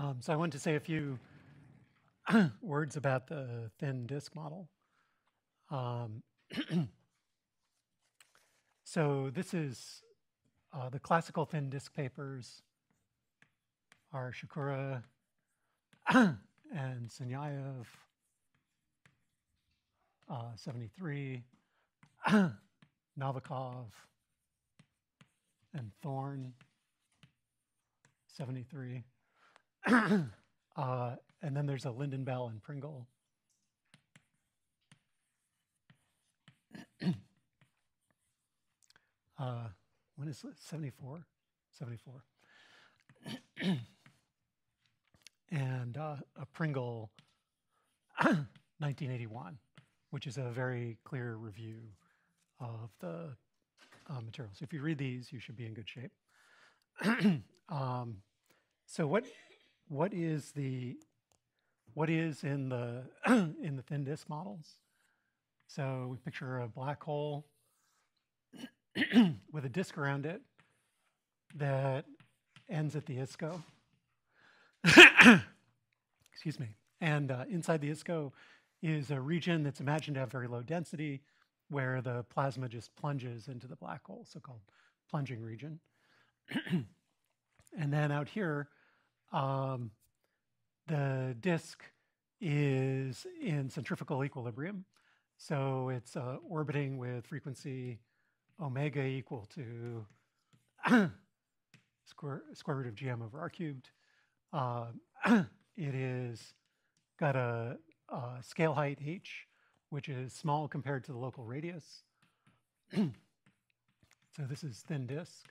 Um, so I wanted to say a few words about the thin disk model. Um, so this is uh, the classical thin disk papers are Shakura and Sunyaev, uh, 73, Novikov, and Thorne, 73. uh, and then there's a Lynden-Bell and Pringle. uh, when is it? 74? 74. and uh, a Pringle 1981, which is a very clear review of the uh, material. So if you read these, you should be in good shape. um, so what what is the what is in the in the thin disk models? So we picture a black hole with a disk around it that ends at the ISCO. Excuse me. And uh, inside the ISCO is a region that's imagined to have very low density where the plasma just plunges into the black hole, so-called plunging region. and then out here, um, the disk is in centrifugal equilibrium. So it's uh, orbiting with frequency omega equal to square, square root of gm over r cubed. Uh, it is got a, a, scale height h, which is small compared to the local radius. so this is thin disk.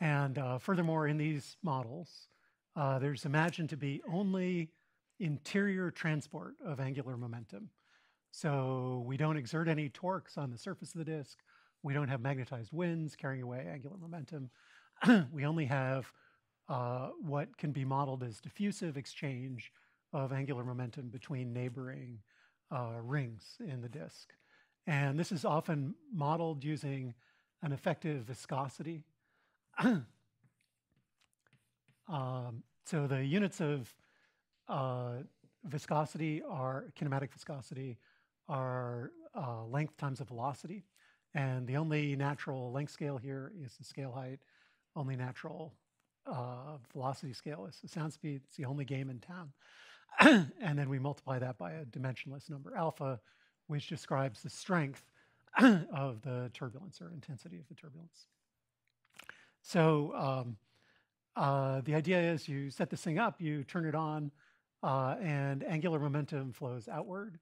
And uh, furthermore, in these models, uh, there's imagined to be only interior transport of angular momentum. So we don't exert any torques on the surface of the disk. We don't have magnetized winds carrying away angular momentum. we only have uh, what can be modeled as diffusive exchange of angular momentum between neighboring uh, rings in the disk. And this is often modeled using an effective viscosity um, so the units of uh, viscosity are kinematic viscosity are uh, length times the velocity. And the only natural length scale here is the scale height. Only natural uh, velocity scale is the sound speed. It's the only game in town. and then we multiply that by a dimensionless number alpha, which describes the strength of the turbulence or intensity of the turbulence. So um, uh, the idea is you set this thing up, you turn it on, uh, and angular momentum flows outward,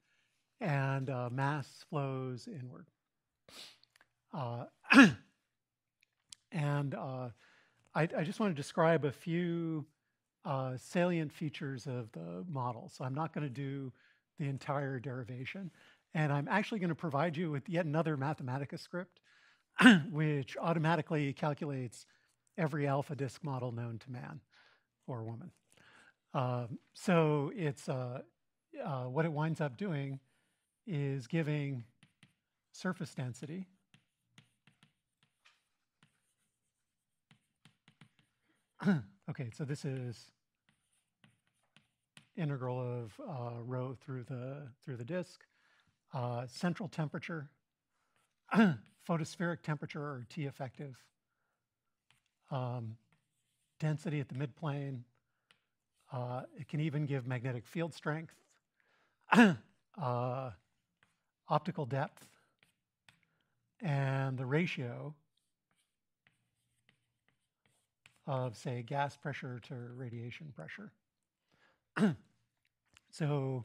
and uh, mass flows inward. Uh, and uh, I, I, just want to describe a few uh, salient features of the model. So I'm not going to do the entire derivation. And I'm actually going to provide you with yet another Mathematica script which automatically calculates every alpha disk model known to man or woman. Um, so it's uh, uh, what it winds up doing is giving surface density okay, so this is integral of uh, rho through the through the disk, uh, central temperature photospheric temperature or T effective, um, density at the midplane. Uh, it can even give magnetic field strength, uh, optical depth, and the ratio of, say, gas pressure to radiation pressure. so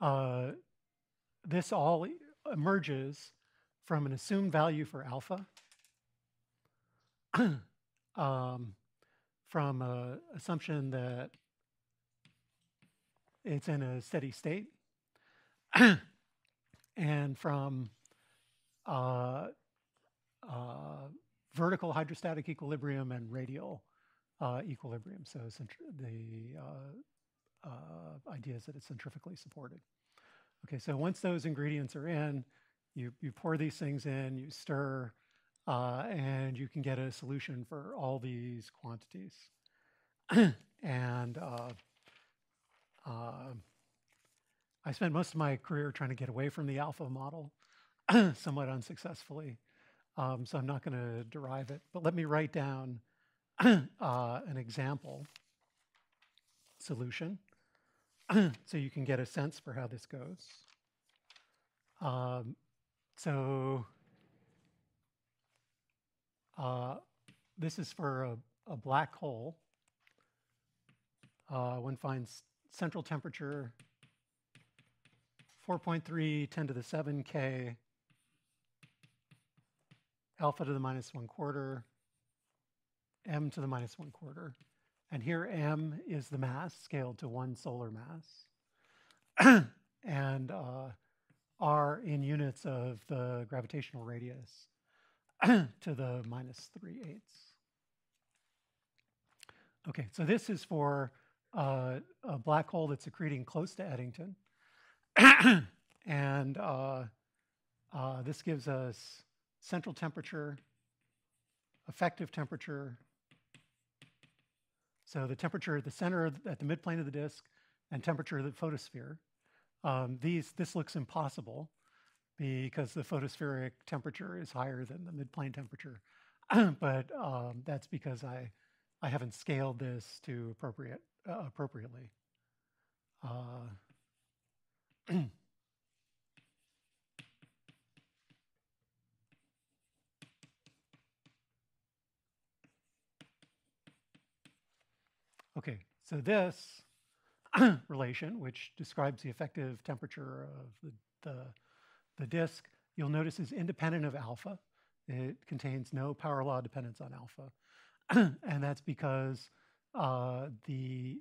uh, this all emerges from an assumed value for alpha um, from an assumption that it's in a steady state and from uh, uh, vertical hydrostatic equilibrium and radial uh, equilibrium. So the uh, uh, idea is that it's centrifugally supported. Okay, so once those ingredients are in, you, you pour these things in, you stir, uh, and you can get a solution for all these quantities. and uh, uh, I spent most of my career trying to get away from the alpha model, somewhat unsuccessfully. Um, so I'm not going to derive it, but let me write down uh, an example solution so you can get a sense for how this goes. Um, so uh, this is for a, a black hole. Uh, one finds central temperature 4.3 10 to the 7 K alpha to the minus 1 quarter m to the minus 1 quarter. And here m is the mass scaled to one solar mass. and uh, r in units of the gravitational radius to the minus 3 eighths. Okay, so this is for uh, a black hole that's accreting close to Eddington. and uh, uh, this gives us central temperature, effective temperature. So the temperature at the center, at the midplane of the disk, and temperature of the photosphere. Um, these, this looks impossible because the photospheric temperature is higher than the midplane temperature. but um, that's because I, I haven't scaled this to appropriate, uh, appropriately. Uh, okay, so this relation, which describes the effective temperature of the, the, the disk, you'll notice is independent of alpha. It contains no power law dependence on alpha. and that's because uh, the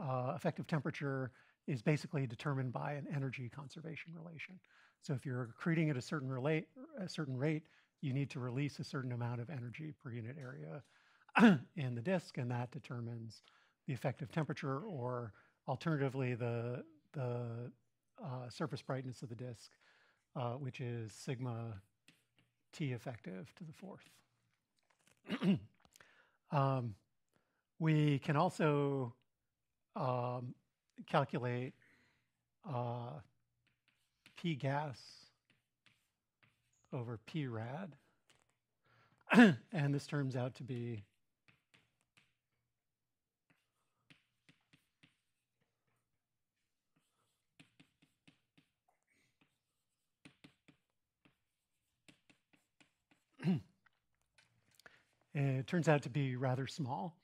uh, effective temperature is basically determined by an energy conservation relation. So if you're accreting at a certain, relate, a certain rate, you need to release a certain amount of energy per unit area in the disk, and that determines the effective temperature, or alternatively, the, the uh, surface brightness of the disk, uh, which is sigma T effective to the fourth. um, we can also um, calculate uh, P gas over P rad. and this turns out to be it turns out to be rather small.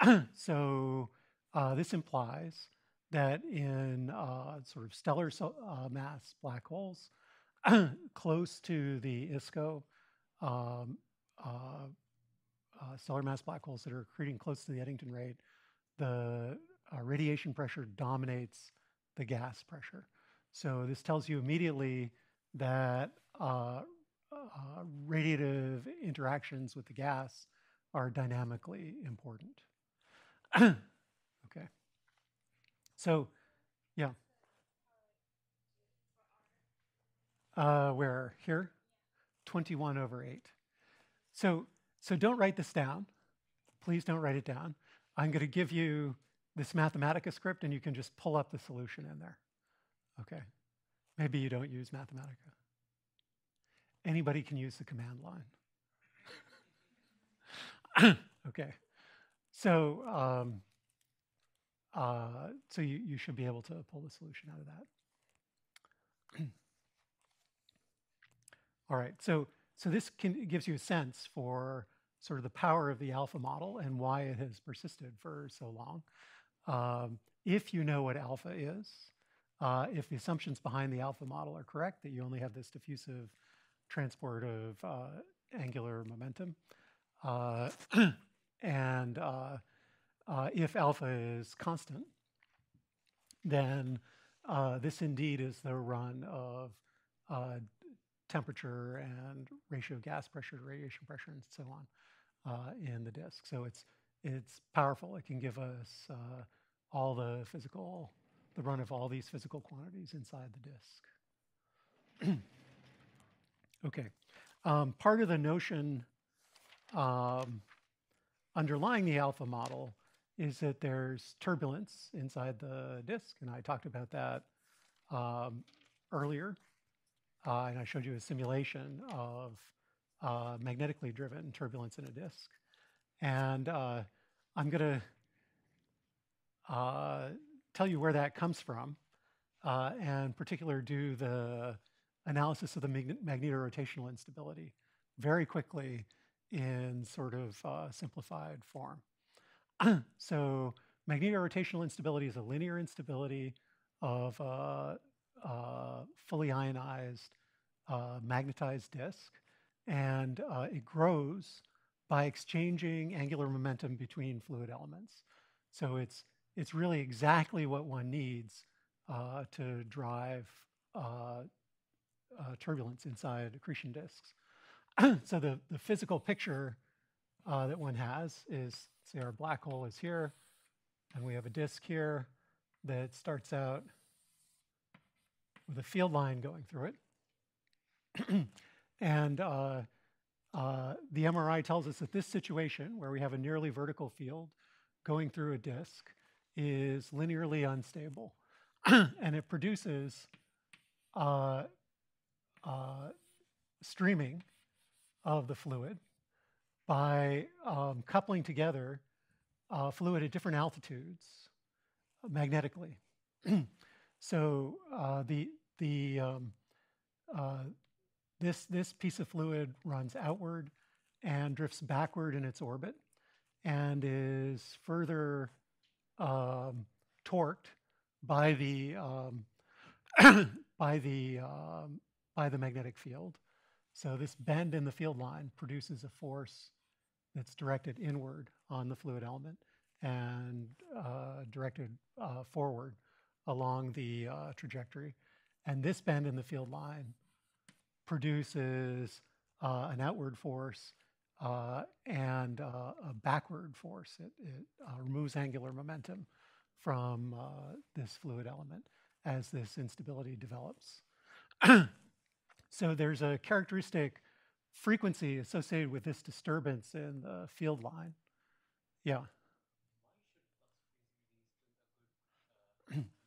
so uh, this implies that in uh, sort of stellar so, uh, mass black holes, close to the ISCO, um, uh, uh, stellar mass black holes that are accreting close to the Eddington rate, the uh, radiation pressure dominates the gas pressure. So this tells you immediately that radiative interactions with the gas are dynamically important. Okay. So, yeah. Uh, where? Here? 21 over 8. So, so don't write this down. Please don't write it down. I'm going to give you this Mathematica script and you can just pull up the solution in there. Okay. Maybe you don't use Mathematica. Anybody can use the command line. okay. So, um, uh, so you, you should be able to pull the solution out of that. All right, so, so this can, gives you a sense for sort of the power of the alpha model and why it has persisted for so long. Um, if you know what alpha is, uh, if the assumptions behind the alpha model are correct, that you only have this diffusive transport of uh, angular momentum, and uh, uh, if alpha is constant, then uh, this indeed is the run of uh, temperature and ratio of gas pressure to radiation pressure and so on uh, in the disk. So it's, it's powerful. It can give us uh, all the physical, the run of all these physical quantities inside the disk. okay, um, part of the notion um, underlying the alpha model is that there's turbulence inside the disk, and I talked about that um, earlier. Uh, and I showed you a simulation of uh, magnetically driven turbulence in a disk. And uh, I'm going to uh, tell you where that comes from, uh, and particular do the analysis of the magnetorotational instability very quickly in sort of uh, simplified form. so magnetorotational instability is a linear instability of a, a fully ionized uh, magnetized disk, and uh, it grows by exchanging angular momentum between fluid elements. So it's it's really exactly what one needs uh, to drive uh, uh, turbulence inside accretion disks. so the, the physical picture uh, that one has is, say our black hole is here, and we have a disk here that starts out with a field line going through it. and uh, uh, the MRI tells us that this situation, where we have a nearly vertical field going through a disk, is linearly unstable. and it produces uh, uh, streaming of the fluid by um, coupling together uh, fluid at different altitudes magnetically. so uh, the the um, uh, this this piece of fluid runs outward and drifts backward in its orbit and is further um, torqued by the um, by the um, by the magnetic field. So this bend in the field line produces a force that's directed inward on the fluid element and uh, directed uh, forward along the uh, trajectory. And this bend in the field line produces uh, an outward force uh, and uh, a backward force. It, it removes angular momentum from this fluid element as this instability develops. So there's a characteristic frequency associated with this disturbance in the field line. Yeah.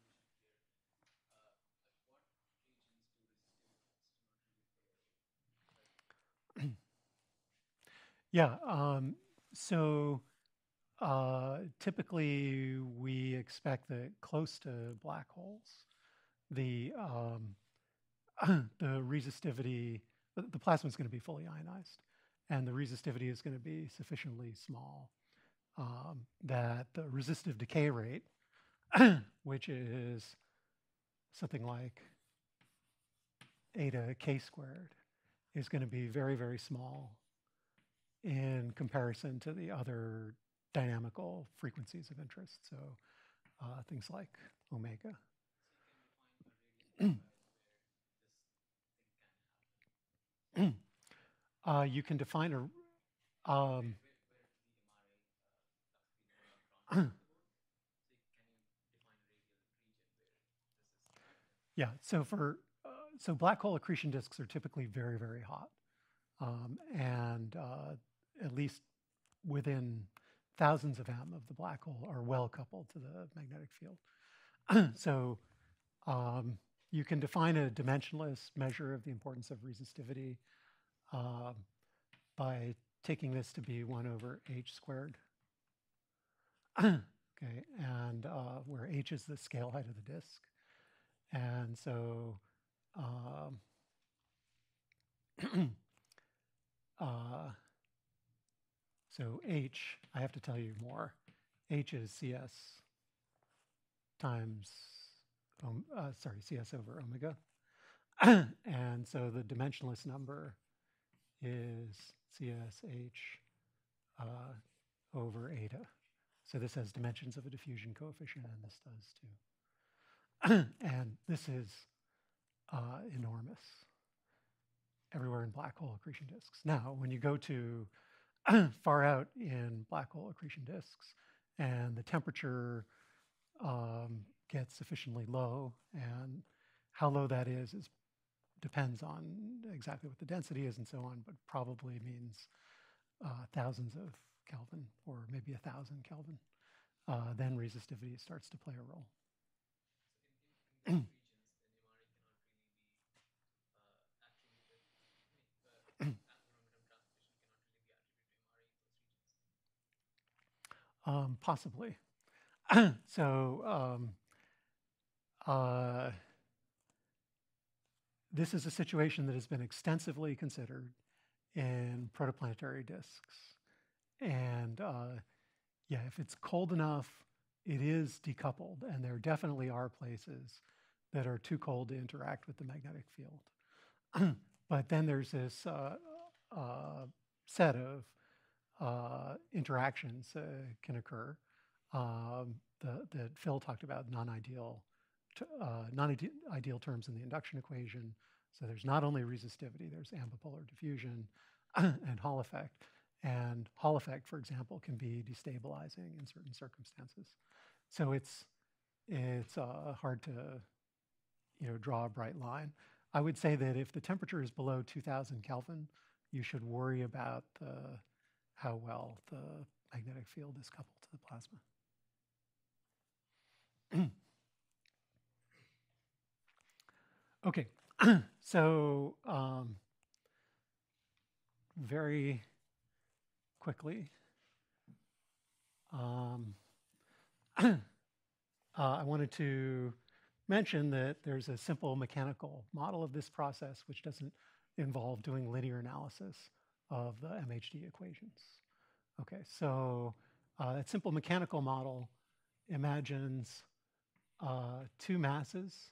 yeah. Um, so uh, typically we expect that close to black holes, the um, the resistivity, the plasma is going to be fully ionized, and the resistivity is going to be sufficiently small um, that the resistive decay rate, which is something like eta k squared, is going to be very, very small in comparison to the other dynamical frequencies of interest. So uh, things like omega. uh, you can define a. Um, yeah, so for uh, so black hole accretion disks are typically very very hot, um, and uh, at least within thousands of m of the black hole are well coupled to the magnetic field. so um, you can define a dimensionless measure of the importance of resistivity uh, by taking this to be 1 over h squared. okay, and uh, where h is the scale height of the disk. And so um, uh, so h, I have to tell you more. h is cs times um, uh, sorry, CS over omega. and so the dimensionless number is CSH uh, over eta. So this has dimensions of a diffusion coefficient, and this does too. and this is uh, enormous everywhere in black hole accretion disks. Now, when you go to far out in black hole accretion disks, and the temperature um, gets sufficiently low, and how low that is is depends on exactly what the density is and so on, but probably means uh, thousands of Kelvin or maybe a thousand Kelvin. Uh, then resistivity starts to play a role. Um, possibly. so um, uh, this is a situation that has been extensively considered in protoplanetary disks. And uh, yeah, if it's cold enough, it is decoupled. And there definitely are places that are too cold to interact with the magnetic field. but then there's this uh, uh, set of uh, interactions uh, can occur um, that Phil talked about non-ideal uh, non-ideal terms in the induction equation. So there's not only resistivity, there's ambipolar diffusion and Hall effect. And Hall effect, for example, can be destabilizing in certain circumstances. So it's it's uh, hard to you know draw a bright line. I would say that if the temperature is below 2,000 Kelvin, you should worry about the, how well the magnetic field is coupled to the plasma. okay, so um, very quickly, um, uh, I wanted to mention that there's a simple mechanical model of this process which doesn't involve doing linear analysis of the MHD equations. Okay, so uh, that simple mechanical model imagines uh, two masses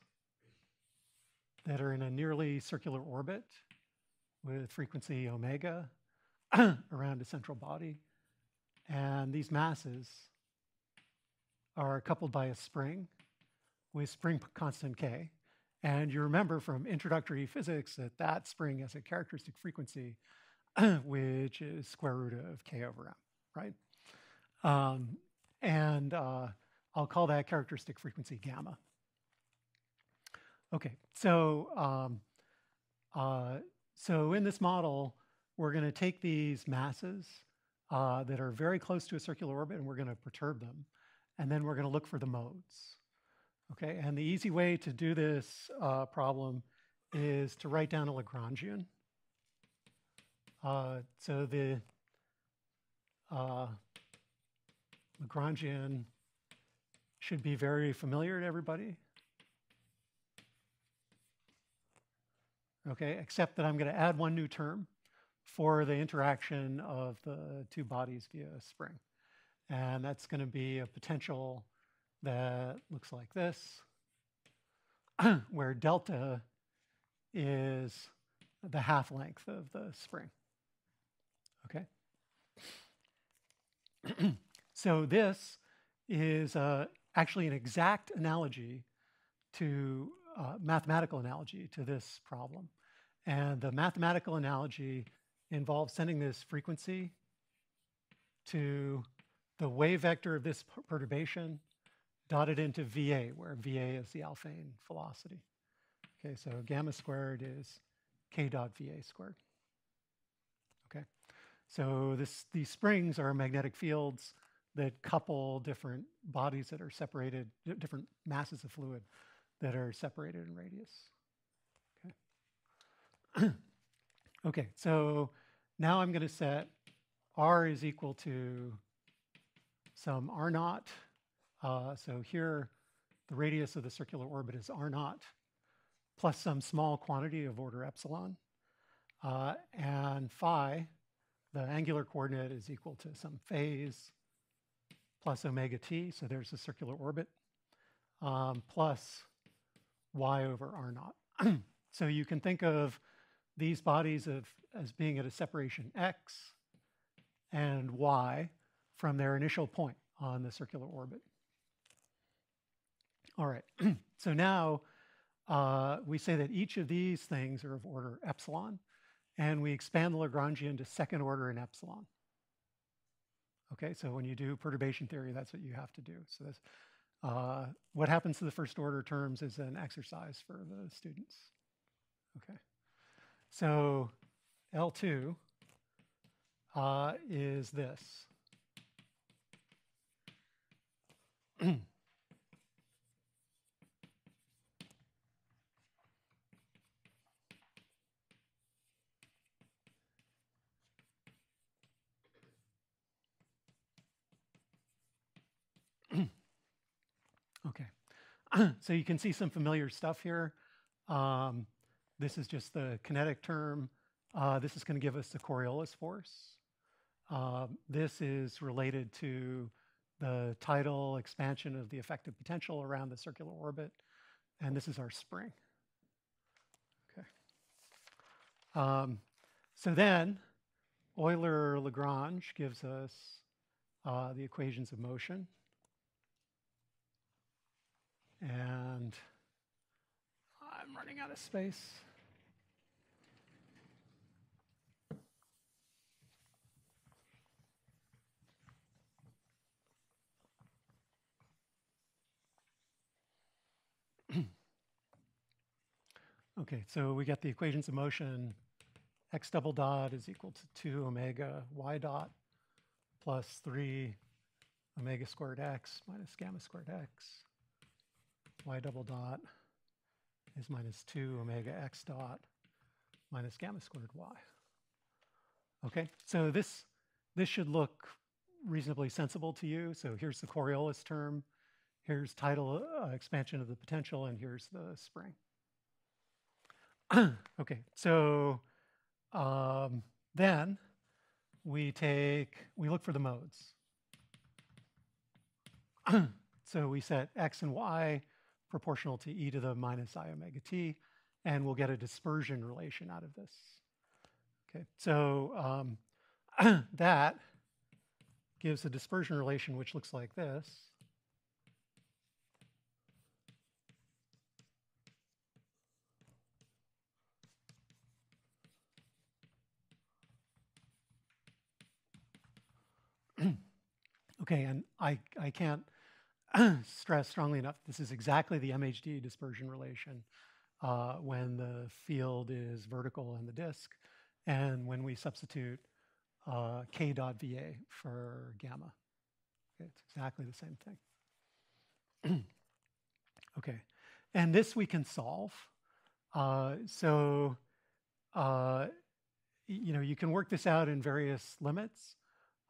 that are in a nearly circular orbit with frequency omega around a central body. And these masses are coupled by a spring with spring constant k. And you remember from introductory physics that that spring has a characteristic frequency, which is square root of k over m, right? Um, and uh, I'll call that characteristic frequency gamma. Okay, so um, uh, so in this model, we're going to take these masses uh, that are very close to a circular orbit and we're going to perturb them. And then we're going to look for the modes. Okay, and the easy way to do this uh, problem is to write down a Lagrangian. Uh, so the uh, Lagrangian should be very familiar to everybody. Okay, except that I'm going to add one new term for the interaction of the two bodies via a spring. And that's going to be a potential that looks like this, where delta is the half length of the spring. Okay? so this is uh, actually an exact analogy to uh, mathematical analogy to this problem. And the mathematical analogy involves sending this frequency to the wave vector of this perturbation dotted into VA, where VA is the Alfvén velocity. Okay, so gamma squared is k dot VA squared. Okay, so this, these springs are magnetic fields that couple different bodies that are separated, different masses of fluid that are separated in radius. Okay, okay so now I'm going to set r is equal to some r naught. Uh, so here, the radius of the circular orbit is r naught plus some small quantity of order epsilon. Uh, and phi, the angular coordinate, is equal to some phase plus omega t, so there's a circular orbit, um, plus y over r naught. so you can think of these bodies of, as being at a separation x and y from their initial point on the circular orbit. All right, so now uh, we say that each of these things are of order epsilon, and we expand the Lagrangian to second order in epsilon. Okay, so when you do perturbation theory, that's what you have to do. So this, uh, what happens to the first order terms is an exercise for the students. Okay. so L2 uh, is this. okay. so you can see some familiar stuff here. Um, this is just the kinetic term. Uh, this is going to give us the Coriolis force. Um, this is related to the tidal expansion of the effective potential around the circular orbit. And this is our spring. Okay. Um, so then Euler-Lagrange gives us uh, the equations of motion. And I'm running out of space. okay, so we get the equations of motion. x double dot is equal to 2 omega y dot plus 3 omega squared x minus gamma squared x. y double dot is minus 2 omega x dot minus gamma squared y. Okay, so this, this should look reasonably sensible to you. So here's the Coriolis term. Here's tidal uh, expansion of the potential, and here's the spring. okay, so um, then we take, we look for the modes. so we set x and y proportional to e to the minus i omega t, and we'll get a dispersion relation out of this. Okay, so um, that gives a dispersion relation which looks like this. okay, and I, I can't stress strongly enough, this is exactly the MHD dispersion relation uh, when the field is vertical in the disk and when we substitute uh, k dot VA for gamma. It's exactly the same thing. okay, and this we can solve. Uh, so, uh, you know, you can work this out in various limits,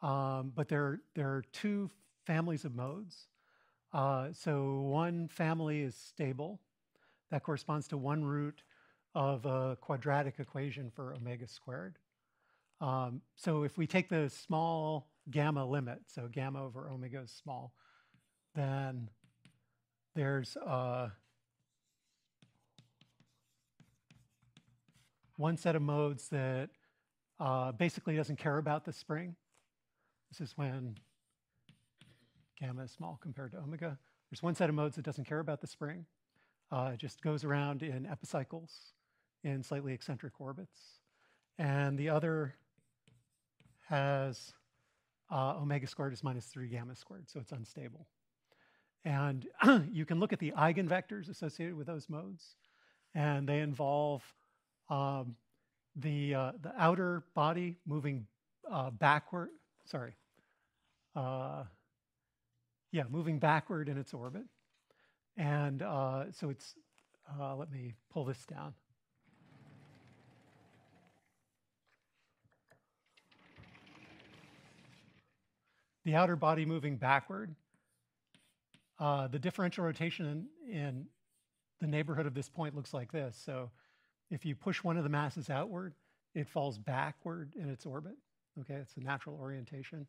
um, but there, there are two families of modes. Uh, so one family is stable. That corresponds to one root of a quadratic equation for omega squared. Um, so if we take the small gamma limit, so gamma over omega is small, then there's uh, one set of modes that uh, basically doesn't care about the spring. This is when gamma is small compared to omega. There's one set of modes that doesn't care about the spring. Uh, it just goes around in epicycles in slightly eccentric orbits. And the other has uh, omega squared is minus 3 gamma squared, so it's unstable. And you can look at the eigenvectors associated with those modes, and they involve um, the, uh, the outer body moving uh, backward, sorry, uh, yeah, moving backward in its orbit. And uh, so it's, uh, let me pull this down. The outer body moving backward. Uh, the differential rotation in, in the neighborhood of this point looks like this. So if you push one of the masses outward, it falls backward in its orbit. Okay, it's a natural orientation.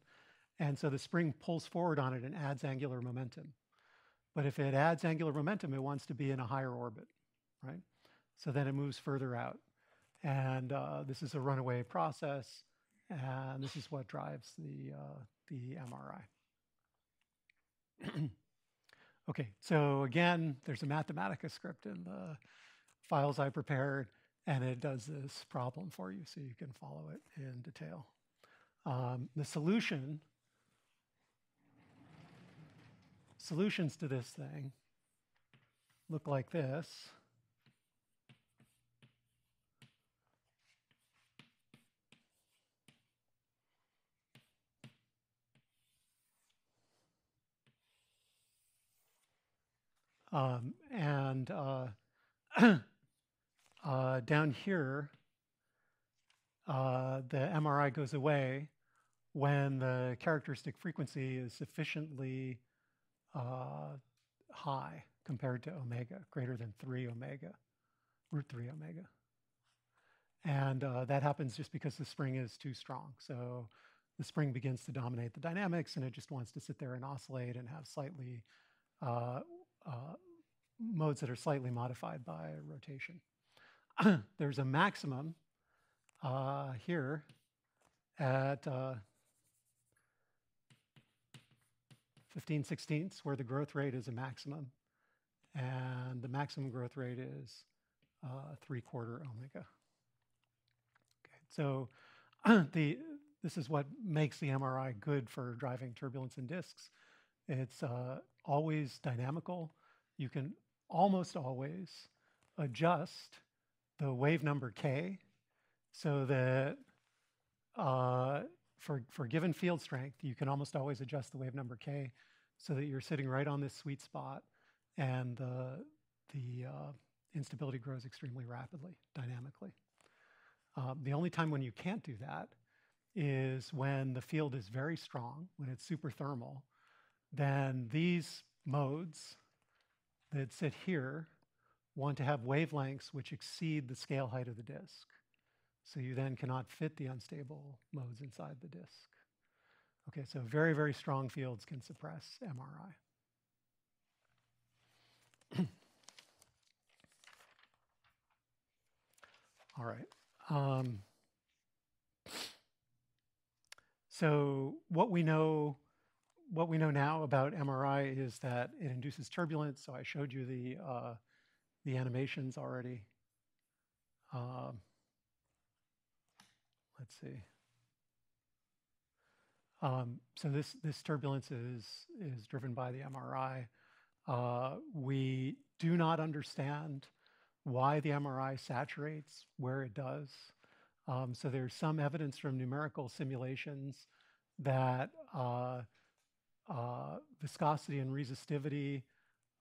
And so the spring pulls forward on it and adds angular momentum. But if it adds angular momentum, it wants to be in a higher orbit, right? So then it moves further out. And uh, this is a runaway process, and this is what drives the, uh, the MRI. okay, so again, there's a Mathematica script in the files I prepared, and it does this problem for you so you can follow it in detail. Um, the solution solutions to this thing look like this. Um, and uh, uh, down here, uh, the MRI goes away when the characteristic frequency is sufficiently uh, high compared to omega, greater than 3 omega, root 3 omega. And uh, that happens just because the spring is too strong. So the spring begins to dominate the dynamics and it just wants to sit there and oscillate and have slightly uh, uh, modes that are slightly modified by rotation. There's a maximum uh, here at uh, 15 sixteenths where the growth rate is a maximum and the maximum growth rate is uh, three quarter omega. Okay, so the this is what makes the MRI good for driving turbulence in disks. It's uh, always dynamical. You can almost always adjust the wave number k so that uh, for, for given field strength, you can almost always adjust the wave number k so that you're sitting right on this sweet spot and the, the uh, instability grows extremely rapidly, dynamically. Um, the only time when you can't do that is when the field is very strong, when it's super thermal, then these modes that sit here want to have wavelengths which exceed the scale height of the disk. So you then cannot fit the unstable modes inside the disk. Okay, so very, very strong fields can suppress MRI. All right. Um, so what we know, what we know now about MRI is that it induces turbulence. So I showed you the uh, the animations already. Um, let's see. Um, so this this turbulence is is driven by the MRI. Uh, we do not understand why the MRI saturates where it does. Um, so there's some evidence from numerical simulations that uh, uh, viscosity and resistivity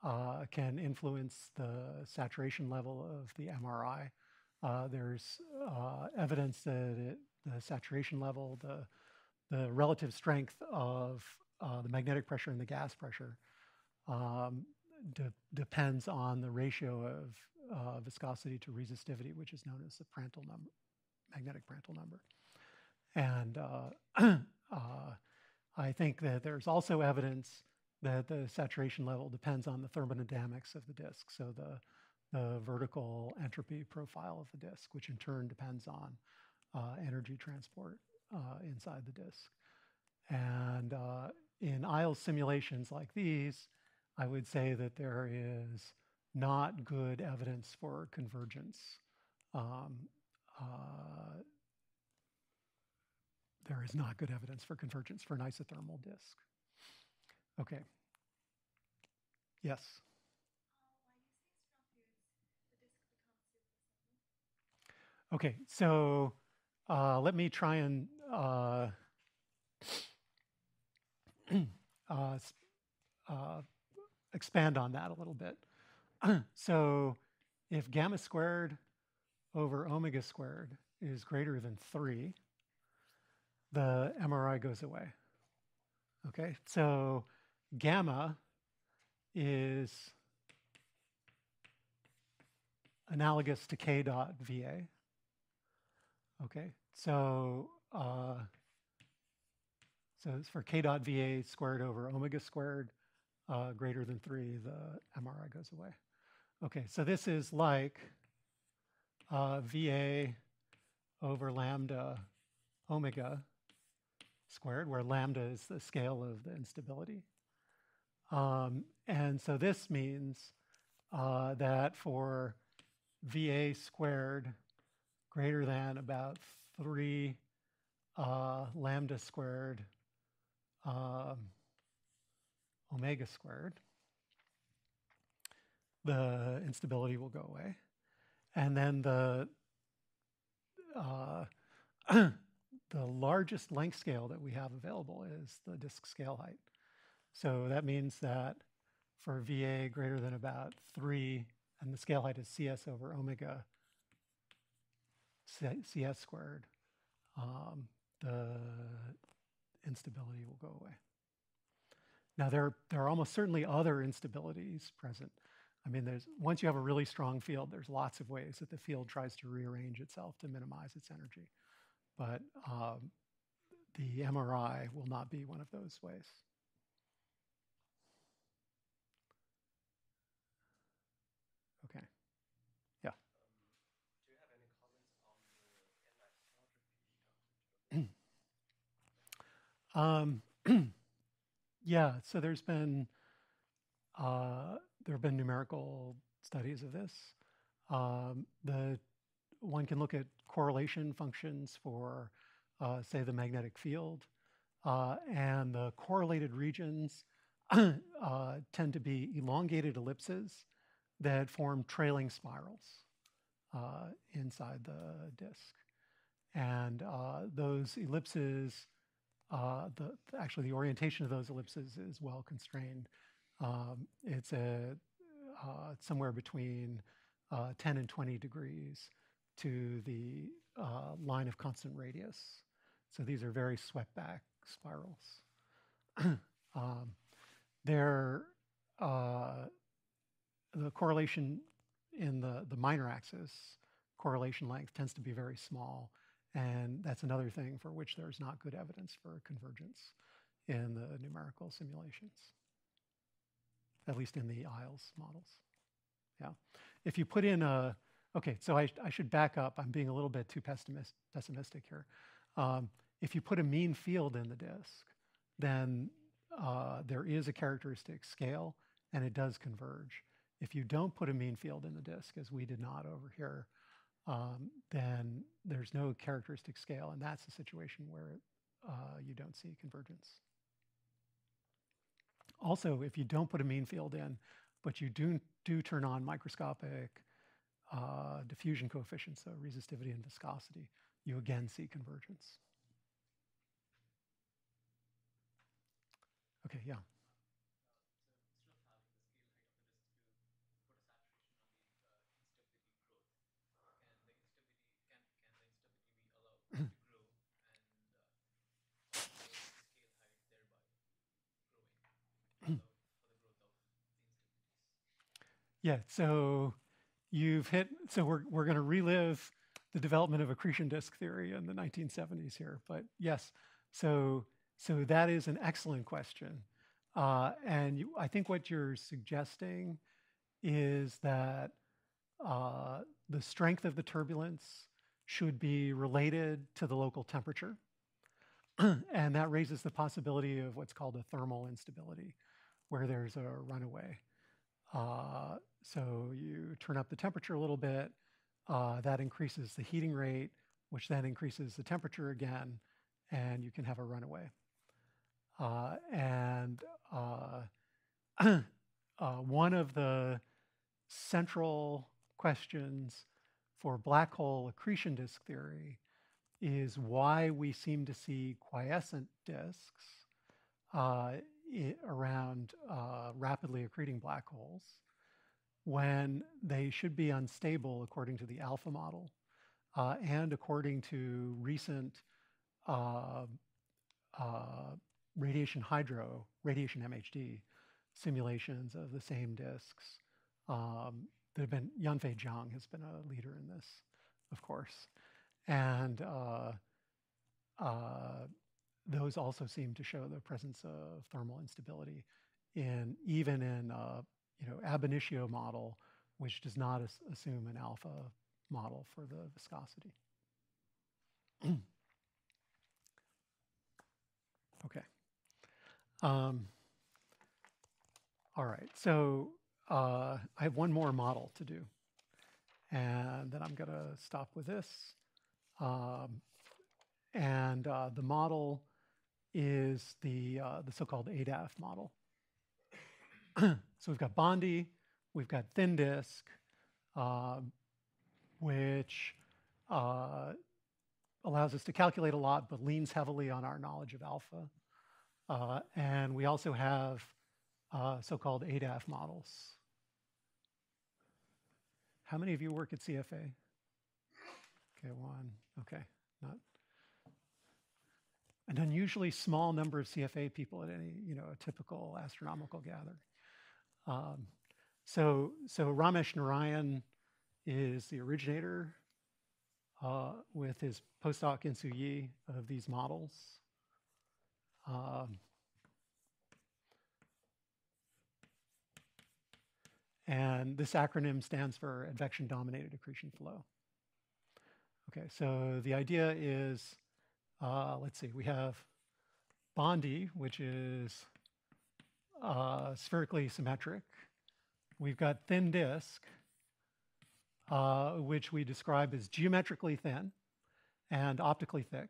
uh, can influence the saturation level of the MRI. Uh, there's uh, evidence that it, the saturation level, the, the relative strength of uh, the magnetic pressure and the gas pressure um, de depends on the ratio of uh, viscosity to resistivity, which is known as the Prandtl number, magnetic Prandtl number. And uh, uh, I think that there's also evidence that the saturation level depends on the thermodynamics of the disk, so the, the vertical entropy profile of the disk, which in turn depends on uh, energy transport uh, inside the disk. And uh, in Isles simulations like these, I would say that there is not good evidence for convergence. Um, uh, there is not good evidence for convergence for an isothermal disk. Okay. Yes. Okay, so uh, let me try and uh, uh, uh, expand on that a little bit. so if gamma squared over omega squared is greater than 3, the MRI goes away. Okay, so gamma is analogous to k dot VA. Okay, so uh, so it's for k dot VA squared over omega squared uh, greater than 3, the MRI goes away. Okay, so this is like uh, VA over lambda omega squared, where lambda is the scale of the instability. Um, and so this means uh, that for VA squared greater than about 3 uh, lambda squared um, omega squared, the instability will go away. And then the, uh, the largest length scale that we have available is the disk scale height. So that means that for VA greater than about 3, and the scale height is CS over omega CS squared, um, the instability will go away. Now, there, there are almost certainly other instabilities present. I mean, there's, once you have a really strong field, there's lots of ways that the field tries to rearrange itself to minimize its energy. But um, the MRI will not be one of those ways. Um, yeah, so there's been uh, there have been numerical studies of this. Um, the one can look at correlation functions for, uh, say, the magnetic field, uh, and the correlated regions uh, tend to be elongated ellipses that form trailing spirals uh, inside the disk, and uh, those ellipses. The, actually, the orientation of those ellipses is well constrained um, it's a, uh, somewhere between uh, 10 and 20 degrees to the uh, line of constant radius. So these are very swept back spirals. um, they're, uh, the correlation in the, the minor axis, correlation length tends to be very small. And that's another thing for which there's not good evidence for convergence in the numerical simulations at least in the ILES models. Yeah. If you put in a, okay, so I, I should back up. I'm being a little bit too pessimist, pessimistic here. Um, if you put a mean field in the disk, then uh, there is a characteristic scale and it does converge. If you don't put a mean field in the disk, as we did not over here, um, then there's no characteristic scale, and that's the situation where uh, you don't see convergence. Also, if you don't put a mean field in, but you do, do turn on microscopic uh, diffusion coefficients, so resistivity and viscosity, you again see convergence. Okay, yeah. Yeah, so you've hit, so we're, we're going to relive the development of accretion disk theory in the 1970s here. But yes, so, so that is an excellent question. Uh, and you, I think what you're suggesting is that uh, the strength of the turbulence should be related to the local temperature. and that raises the possibility of what's called a thermal instability, where there's a runaway. Uh, so you turn up the temperature a little bit, uh, that increases the heating rate, which then increases the temperature again, and you can have a runaway. Uh, and uh, uh, one of the central questions for black hole accretion disk theory is why we seem to see quiescent disks uh, around uh, rapidly accreting black holes when they should be unstable according to the alpha model uh, and according to recent uh, uh radiation hydro, radiation MHD simulations of the same disks. Um, have been, Yanfei Jiang has been a leader in this, of course. And uh, uh, those also seem to show the presence of thermal instability in even in a you know ab initio model, which does not as assume an alpha model for the viscosity. okay. Um, all right, so uh, I have one more model to do. And then I'm going to stop with this. Um, and uh, the model is the, uh, the so-called ADAF model. so we've got Bondi, we've got thin disk, uh, which uh, allows us to calculate a lot, but leans heavily on our knowledge of alpha. Uh, and we also have uh, so-called ADAF models. How many of you work at CFA? Okay, one. Okay, not an unusually small number of CFA people at any, you know, a typical astronomical gathering. Um, so, so Ramesh Narayan is the originator uh, with his postdoc Insoo Yi of these models. Um, and this acronym stands for advection dominated accretion flow. Okay, so the idea is, uh, let's see, we have Bondi, which is uh, spherically symmetric. We've got thin disk, uh, which we describe as geometrically thin and optically thick.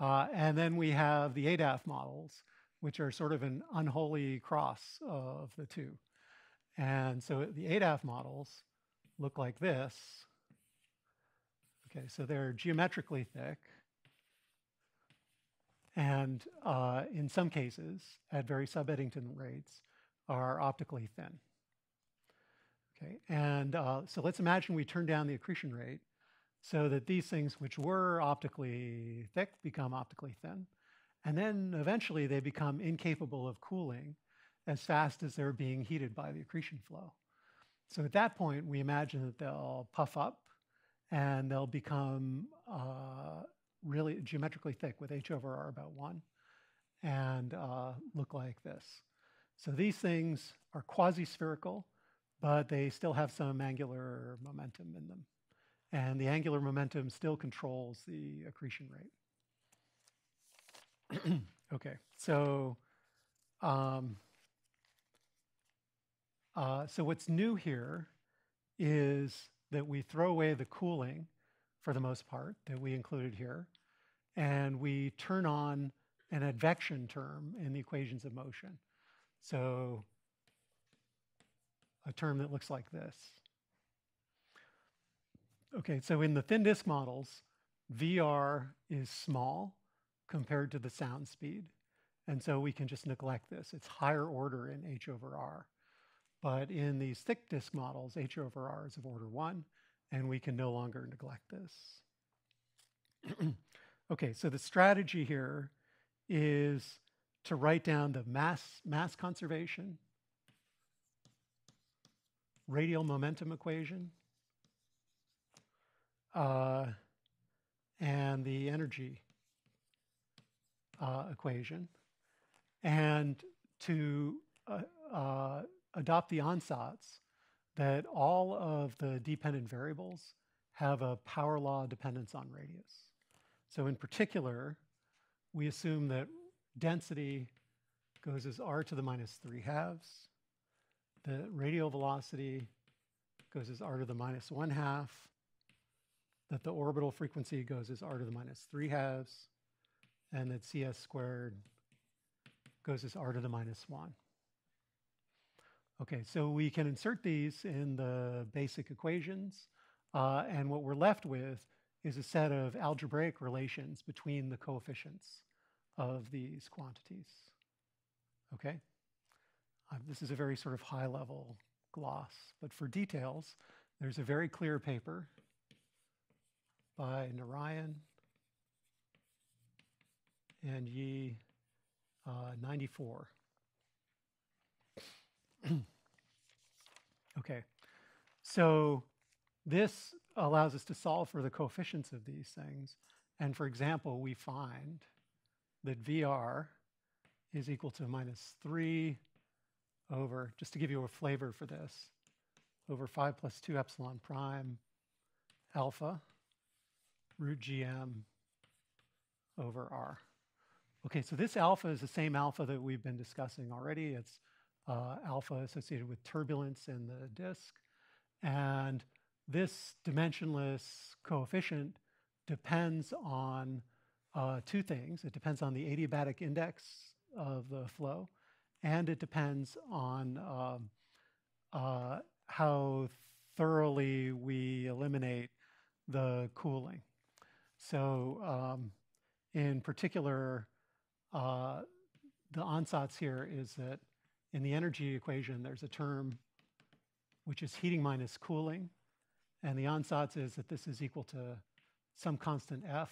Uh, and then we have the ADAF models, which are sort of an unholy cross of the two. And so the ADAF models look like this. Okay, so they're geometrically thick. And uh, in some cases, at very sub-Eddington rates, are optically thin. Okay, and uh, so let's imagine we turn down the accretion rate so that these things which were optically thick become optically thin. And then eventually they become incapable of cooling as fast as they're being heated by the accretion flow. So at that point, we imagine that they'll puff up and they'll become uh, really geometrically thick with h over r about 1 and uh, look like this. So these things are quasi-spherical but they still have some angular momentum in them. And the angular momentum still controls the accretion rate. okay, so um, uh, so what's new here is that we throw away the cooling for the most part that we included here, and we turn on an advection term in the equations of motion. So a term that looks like this. Okay, so in the thin disk models, VR is small compared to the sound speed. And so we can just neglect this. It's higher order in h over r. But in these thick disk models, h over r is of order 1, and we can no longer neglect this. okay, so the strategy here is to write down the mass, mass conservation radial momentum equation uh, and the energy uh, equation, and to uh, uh, adopt the ansatz that all of the dependent variables have a power law dependence on radius. So in particular, we assume that density goes as r to the minus 3 halves, the radial velocity goes as r to the minus 1 half, that the orbital frequency goes as r to the minus 3 halves, and that cs squared goes as r to the minus 1. Okay, so we can insert these in the basic equations, uh, and what we're left with is a set of algebraic relations between the coefficients of these quantities. Okay? Um, this is a very sort of high level gloss, but for details, there's a very clear paper by Narayan and Yi uh, 94. okay, so this allows us to solve for the coefficients of these things. And for example, we find that VR is equal to minus 3 over, just to give you a flavor for this, over 5 plus 2 epsilon prime alpha root gm over r. Okay, so this alpha is the same alpha that we've been discussing already. It's uh, alpha associated with turbulence in the disk. And this dimensionless coefficient depends on uh, two things. It depends on the adiabatic index of the flow, and it depends on um, uh, how thoroughly we eliminate the cooling. So um, in particular, uh, the ansatz here is that in the energy equation, there's a term which is heating minus cooling. And the ansatz is that this is equal to some constant F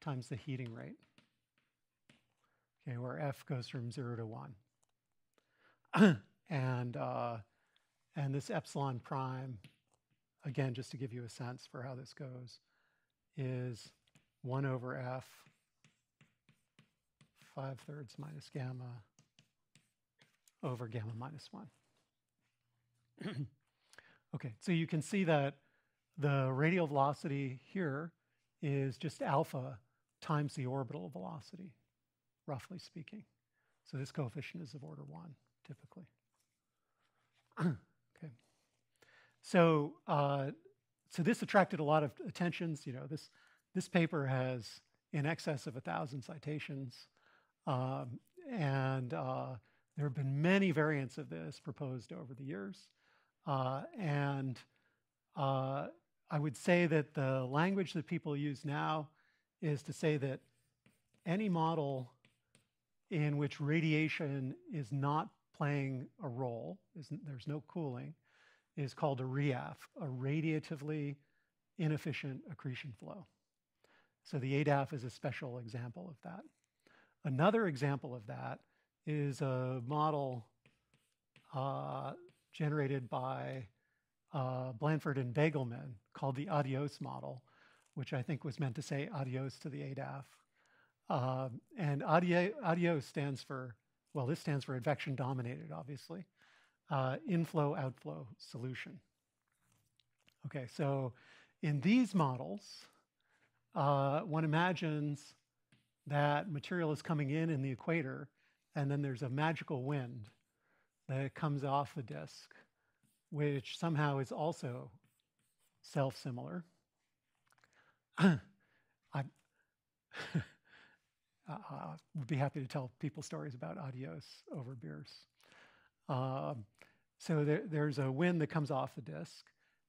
times the heating rate. Okay, where F goes from zero to one. and, uh, and this epsilon prime, again, just to give you a sense for how this goes, is 1 over F 5 thirds minus gamma over gamma minus 1. okay, so you can see that the radial velocity here is just alpha times the orbital velocity, roughly speaking. So this coefficient is of order 1, typically. okay. So, uh, so this attracted a lot of attentions. You know, this, this paper has in excess of a 1,000 citations. Um, and uh, there have been many variants of this proposed over the years. Uh, and uh, I would say that the language that people use now is to say that any model in which radiation is not playing a role, there's no cooling, is called a RIAF, a radiatively inefficient accretion flow. So the ADAF is a special example of that. Another example of that is a model uh, generated by uh, Blandford and Begelman called the adios model, which I think was meant to say adios to the ADAF. Uh, and adios stands for, well, this stands for advection dominated, obviously, uh, inflow outflow solution. Okay, so in these models, uh, one imagines that material is coming in in the equator, and then there's a magical wind that comes off the disk, which somehow is also self-similar. I uh, would be happy to tell people stories about adios over beers. Um, so there, there's a wind that comes off the disk,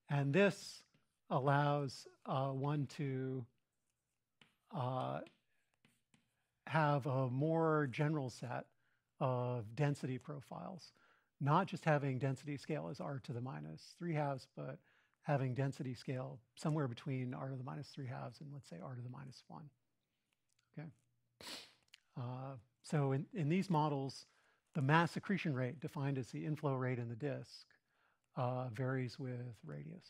and this allows uh, one to uh, have a more general set of density profiles, not just having density scale as r to the minus 3 halves, but having density scale somewhere between r to the minus 3 halves and let's say r to the minus 1. Okay. Uh, so in, in these models, the mass accretion rate, defined as the inflow rate in the disk, uh, varies with radius.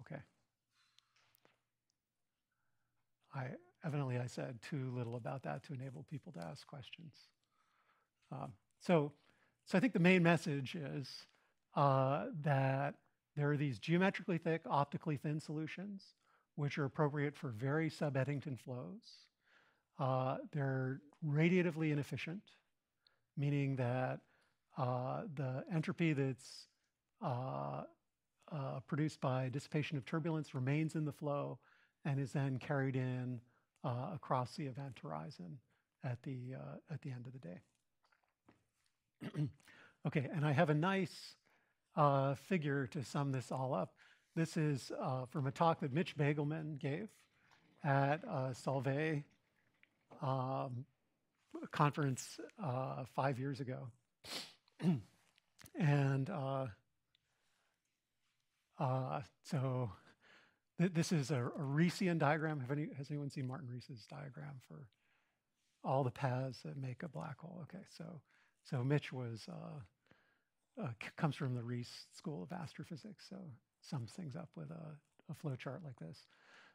Okay. I evidently I said too little about that to enable people to ask questions. Um, so, so I think the main message is uh, that there are these geometrically thick, optically thin solutions, which are appropriate for very sub-Eddington flows. Uh, they're radiatively inefficient, meaning that uh, the entropy that's uh, uh, produced by dissipation of turbulence remains in the flow and is then carried in uh, across the event horizon at the, uh, at the end of the day. okay, and I have a nice uh, figure to sum this all up. This is uh, from a talk that Mitch Begelman gave at uh, Solvay um, conference uh, five years ago. and so this is a, a Reesian diagram. Any, has anyone seen Martin Rees's diagram for all the paths that make a black hole? Okay, so so Mitch was uh, uh, comes from the Rees School of Astrophysics, so sums things up with a, a flow chart like this.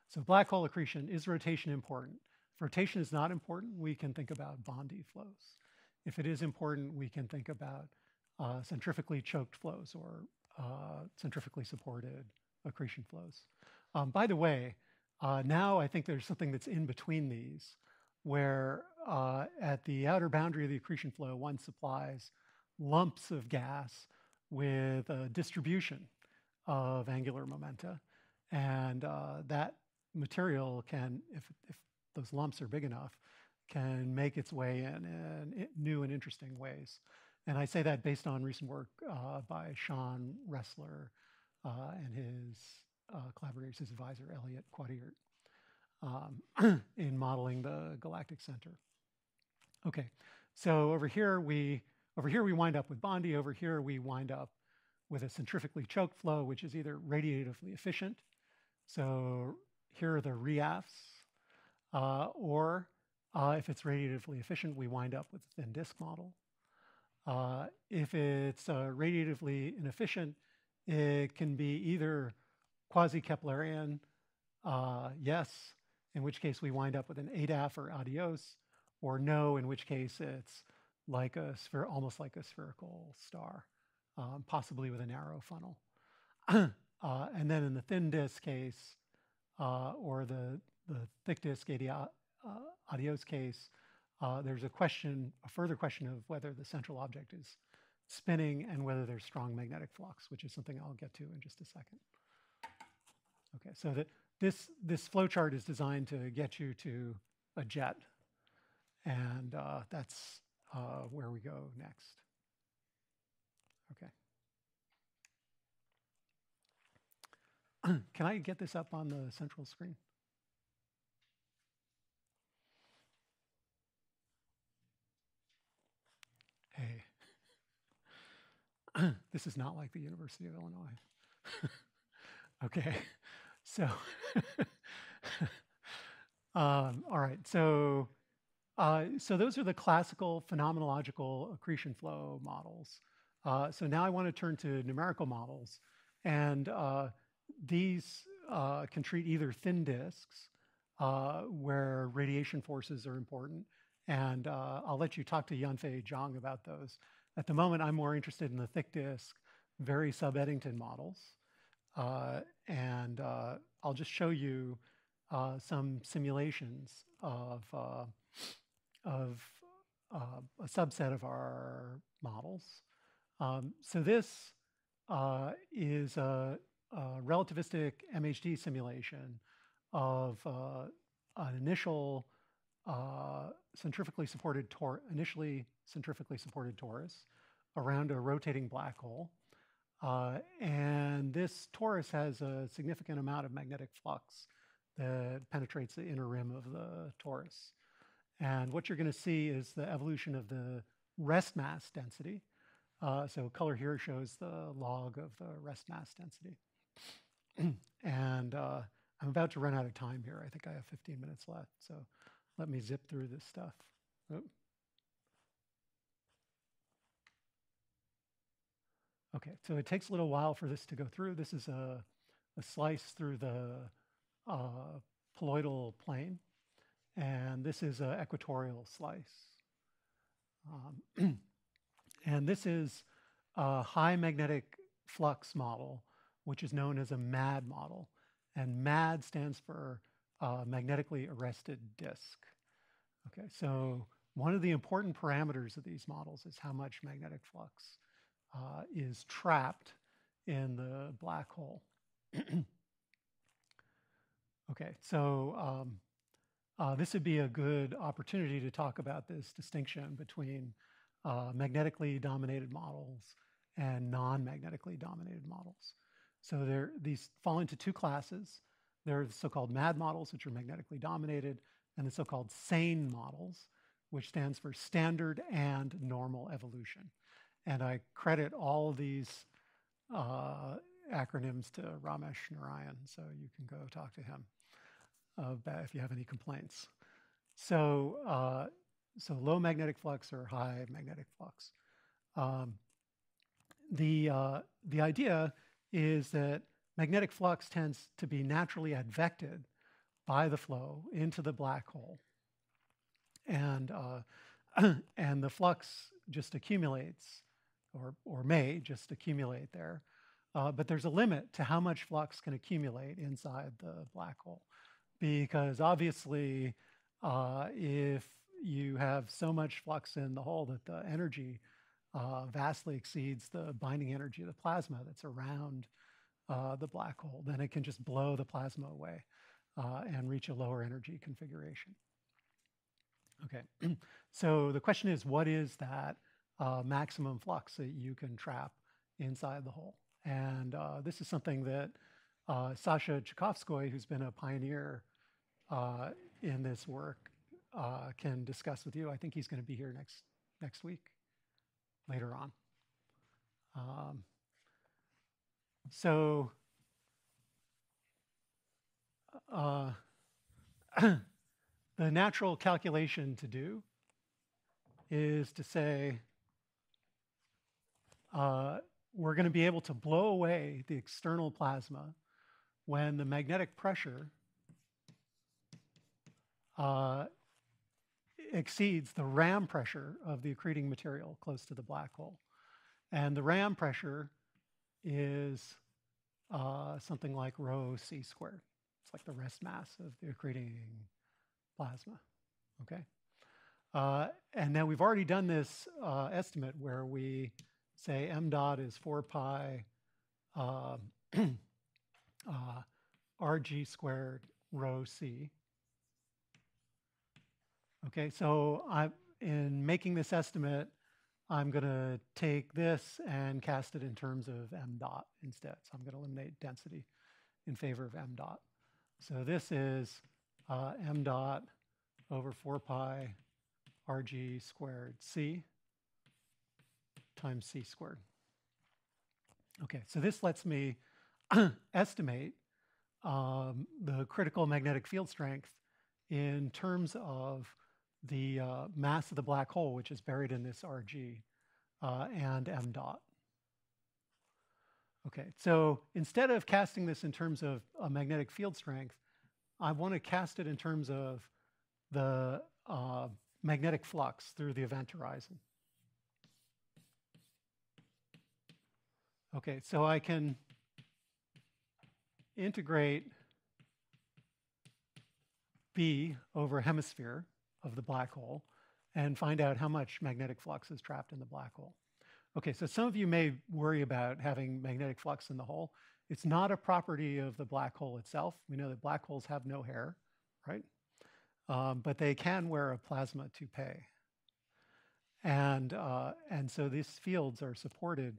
So black hole accretion, is rotation important? If rotation is not important, we can think about Bondi flows. If it is important, we can think about uh, centrifugally choked flows or uh, centrifugally supported accretion flows. Um, by the way, uh, now I think there's something that's in between these, where uh, at the outer boundary of the accretion flow, one supplies lumps of gas with a distribution of angular momenta. And uh, that material can, if, if those lumps are big enough, can make its way in in new and interesting ways. And I say that based on recent work uh, by Sean Ressler uh, and his uh, collaborators, his advisor, Eliot Quataert, um, in modeling the galactic center. Okay, so over here we over here we wind up with Bondi. Over here we wind up with a centrifugally choked flow, which is either radiatively efficient. So here are the RIAFs, uh, or uh, if it's radiatively efficient, we wind up with a thin disk model. Uh, if it's uh, radiatively inefficient, it can be either quasi-Keplerian, uh, yes, in which case we wind up with an ADAF or adios, or no, in which case it's like a sphere, almost like a spherical star, um, possibly with a narrow funnel. uh, and then in the thin disk case, uh, or the, the thick disk uh, adios case, uh, there's a question, a further question of whether the central object is spinning and whether there's strong magnetic flux, which is something I'll get to in just a second. Okay, so that this, this flowchart is designed to get you to a jet, and uh, that's uh, where we go next. Okay. Can I get this up on the central screen? Hey, this is not like the University of Illinois. okay, so, um, all right, so, uh, so those are the classical phenomenological accretion flow models. Uh, so now I want to turn to numerical models, and uh, these uh, can treat either thin disks, uh, where radiation forces are important, and uh, I'll let you talk to Yanfei Jiang about those. At the moment, I'm more interested in the thick disk, very sub-Eddington models. Uh, and uh, I'll just show you uh, some simulations of, of a subset of our models. Um, so this is a, a, relativistic MHD simulation of an initial uh, centrifugally supported tor initially centrifugally supported torus around a rotating black hole. Uh, and this torus has a significant amount of magnetic flux that penetrates the inner rim of the torus. And what you're going to see is the evolution of the rest mass density. Uh, so color here shows the log of the rest mass density. and uh, I'm about to run out of time here. I think I have 15 minutes left. So let me zip through this stuff. Oh. Okay, so it takes a little while for this to go through. This is a, a slice through the uh, poloidal plane, and this is an equatorial slice. Um, and this is a high magnetic flux model, which is known as a MAD model. And MAD stands for uh, magnetically arrested disk. Okay, so one of the important parameters of these models is how much magnetic flux uh, is trapped in the black hole. okay, so um, uh, this would be a good opportunity to talk about this distinction between uh, magnetically dominated models and non-magnetically dominated models. So these fall into two classes. There are the so-called MAD models, which are magnetically dominated, and the so-called SANE models, which stands for Standard and Normal Evolution. And I credit all these uh, acronyms to Ramesh Narayan, so you can go talk to him uh, if you have any complaints. So, uh, so low magnetic flux or high magnetic flux. Um, the, uh, the idea is that magnetic flux tends to be naturally advected by the flow into the black hole. And, uh, and the flux just accumulates, or, or may just accumulate there. Uh, but there's a limit to how much flux can accumulate inside the black hole. Because obviously, uh, if you have so much flux in the hole that the energy uh, vastly exceeds the binding energy of the plasma that's around uh, the black hole, then it can just blow the plasma away uh, and reach a lower energy configuration. Okay, so the question is, what is that uh, maximum flux that you can trap inside the hole? And uh, this is something that uh, Sasha Tchekhovskoy, who's been a pioneer uh, in this work, uh, can discuss with you. I think he's going to be here next next week, later on. Um, so uh, the natural calculation to do is to say uh, we're going to be able to blow away the external plasma when the magnetic pressure uh, exceeds the ram pressure of the accreting material close to the black hole. And the ram pressure is uh, something like rho c squared. It's like the rest mass of the accreting plasma, okay? Uh, and now we've already done this uh, estimate where we say m dot is 4 pi uh, uh rg squared rho c. Okay, so I, in making this estimate, I'm going to take this and cast it in terms of m dot instead. So I'm going to eliminate density in favor of m dot. So this is uh, m dot over 4 pi rg squared c times c squared. Okay, so this lets me estimate um, the critical magnetic field strength in terms of the uh, mass of the black hole, which is buried in this RG, uh, and m dot. Okay, so instead of casting this in terms of a magnetic field strength, I want to cast it in terms of the uh, magnetic flux through the event horizon. Okay, so I can integrate B over hemisphere of the black hole and find out how much magnetic flux is trapped in the black hole. Okay, so some of you may worry about having magnetic flux in the hole. It's not a property of the black hole itself. We know that black holes have no hair, right? Um, but they can wear a plasma toupee. And, uh, and so these fields are supported,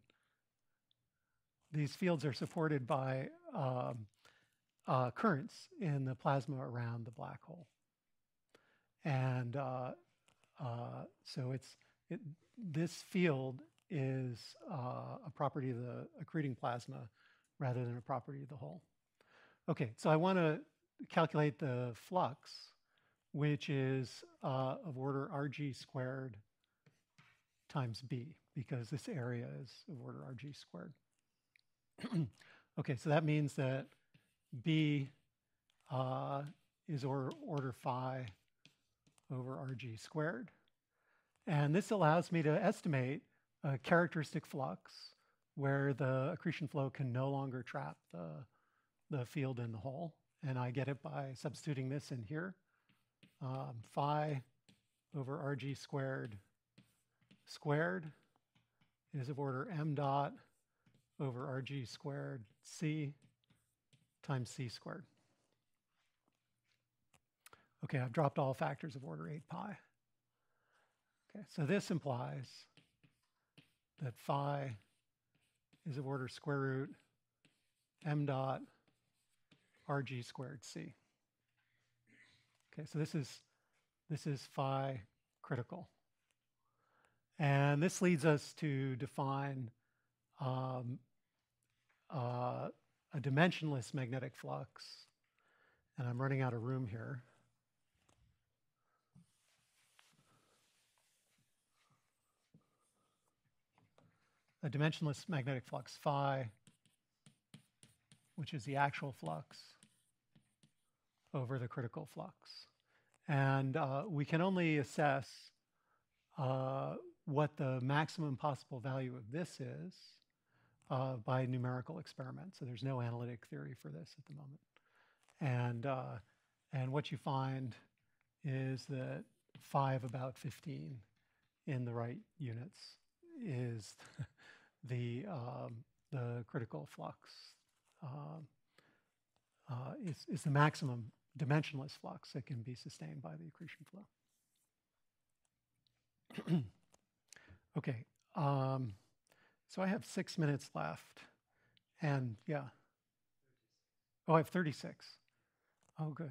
these fields are supported by um, uh, currents in the plasma around the black hole. And uh, uh, so it's it, this field is uh, a property of the accreting plasma rather than a property of the hole. Okay, so I want to calculate the flux, which is uh, of order rg squared times b, because this area is of order rg squared. okay, so that means that b uh, is or, order phi over rg squared. And this allows me to estimate a characteristic flux where the accretion flow can no longer trap the, the field in the hole. And I get it by substituting this in here. Um, phi over rg squared squared is of order m dot over rg squared c times c squared. Okay, I've dropped all factors of order 8 pi. Okay, so this implies that phi is of order square root m dot rg squared c. Okay, so this is this is phi critical. And this leads us to define um, uh, a dimensionless magnetic flux. And I'm running out of room here. a dimensionless magnetic flux phi, which is the actual flux, over the critical flux. And uh, we can only assess uh, what the maximum possible value of this is uh, by numerical experiment. So there's no analytic theory for this at the moment. And, uh, and what you find is that 5 about 15 in the right units is the, um, the critical flux um, uh, is, is the maximum dimensionless flux that can be sustained by the accretion flow. okay, um, so I have six minutes left. And yeah. Oh, I have 36. Oh, good.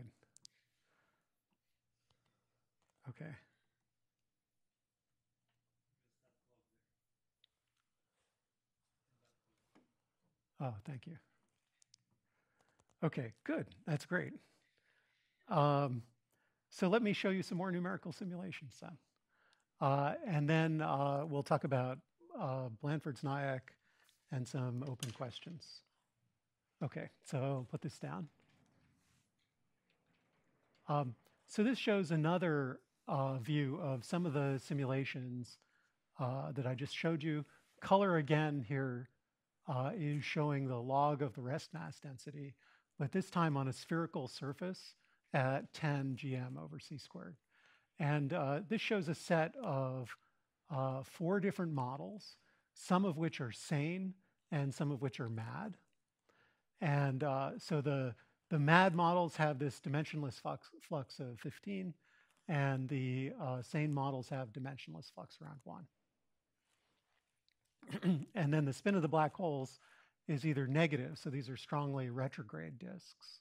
Okay. Oh, thank you. Okay, good. That's great. Um, so let me show you some more numerical simulations then. Uh, and then uh, we'll talk about uh, Blandford-Znajek and some open questions. Okay, so I'll put this down. Um, so this shows another uh, view of some of the simulations uh, that I just showed you. Color again here uh, is showing the log of the rest mass density, but this time on a spherical surface at 10 gm over c squared. And uh, this shows a set of uh, four different models, some of which are sane and some of which are mad. And uh, so the, the mad models have this dimensionless flux, flux of 15, and the uh, sane models have dimensionless flux around 1. and then the spin of the black holes is either negative, so these are strongly retrograde disks,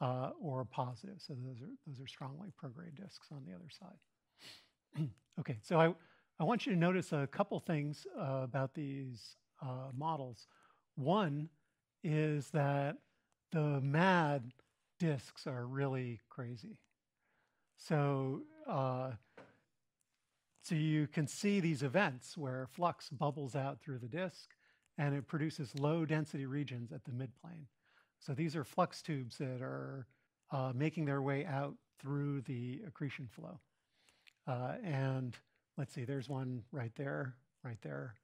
uh, or positive, so those are, those are strongly prograde disks on the other side. okay, so I, I want you to notice a couple things uh, about these uh, models. One is that the MAD disks are really crazy. So, uh, so you can see these events where flux bubbles out through the disk and it produces low density regions at the midplane. So these are flux tubes that are uh, making their way out through the accretion flow. Uh, and let's see, there's one right there, right there.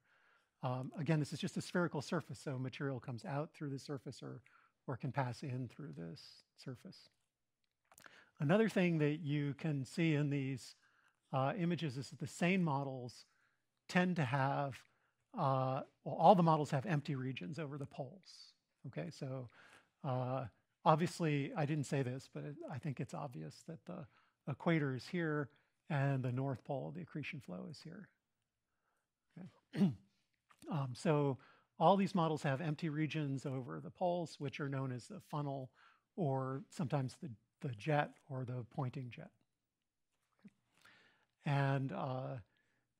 Um, again, this is just a spherical surface, so material comes out through the surface or, or can pass in through this surface. Another thing that you can see in these uh, images is that the sane models tend to have, uh, well, all the models have empty regions over the poles. Okay, so uh, obviously, I didn't say this, but it, I think it's obvious that the equator is here and the north pole, of the accretion flow is here. Okay. um, so all these models have empty regions over the poles, which are known as the funnel or sometimes the, the jet or the Poynting jet. And uh,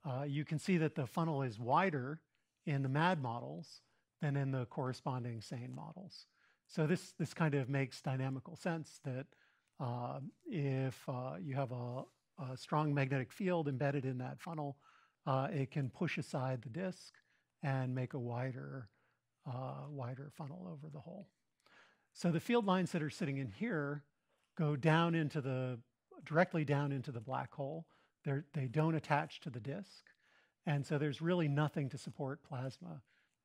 uh, you can see that the funnel is wider in the MAD models than in the corresponding sane models. So this, this kind of makes dynamical sense that uh, if you have a, a, strong magnetic field embedded in that funnel, uh, it can push aside the disk and make a wider, uh, wider funnel over the hole. So the field lines that are sitting in here go down into the, directly down into the black hole. They're, they don't attach to the disk. And so there's really nothing to support plasma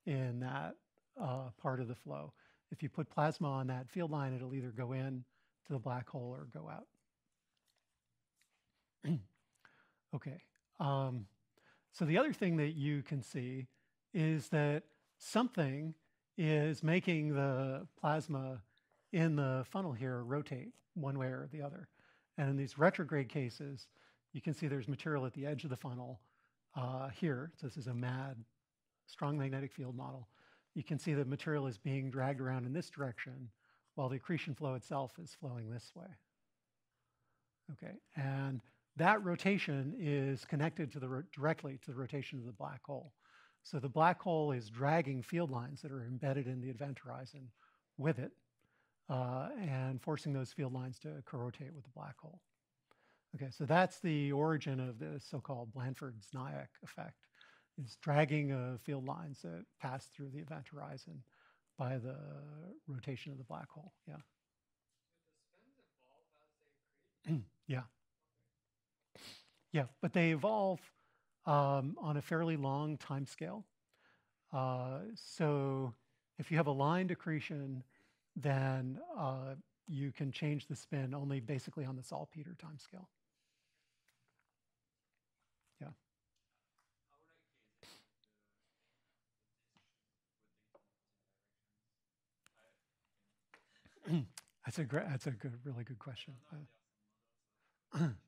in that uh, part of the flow. If you put plasma on that field line, it'll either go in to the black hole or go out. okay. Um, so the other thing that you can see is that something is making the plasma in the funnel here rotate one way or the other. And in these retrograde cases, you can see there's material at the edge of the funnel uh, here. So this is a MAD, strong magnetic field model. You can see the material is being dragged around in this direction while the accretion flow itself is flowing this way. Okay, and that rotation is connected to the directly to the rotation of the black hole. So the black hole is dragging field lines that are embedded in the event horizon with it uh, and forcing those field lines to co-rotate with the black hole. Okay, so that's the origin of the so-called Blandford-Znajek effect, is dragging of field lines that pass through the event horizon by the rotation of the black hole. Yeah. yeah. Yeah, but they evolve um, on a fairly long time scale. Uh, so if you have a line accretion, then uh, you can change the spin only basically on the salpeter time scale. Yeah. that's a great, that's a good, really good question. Uh,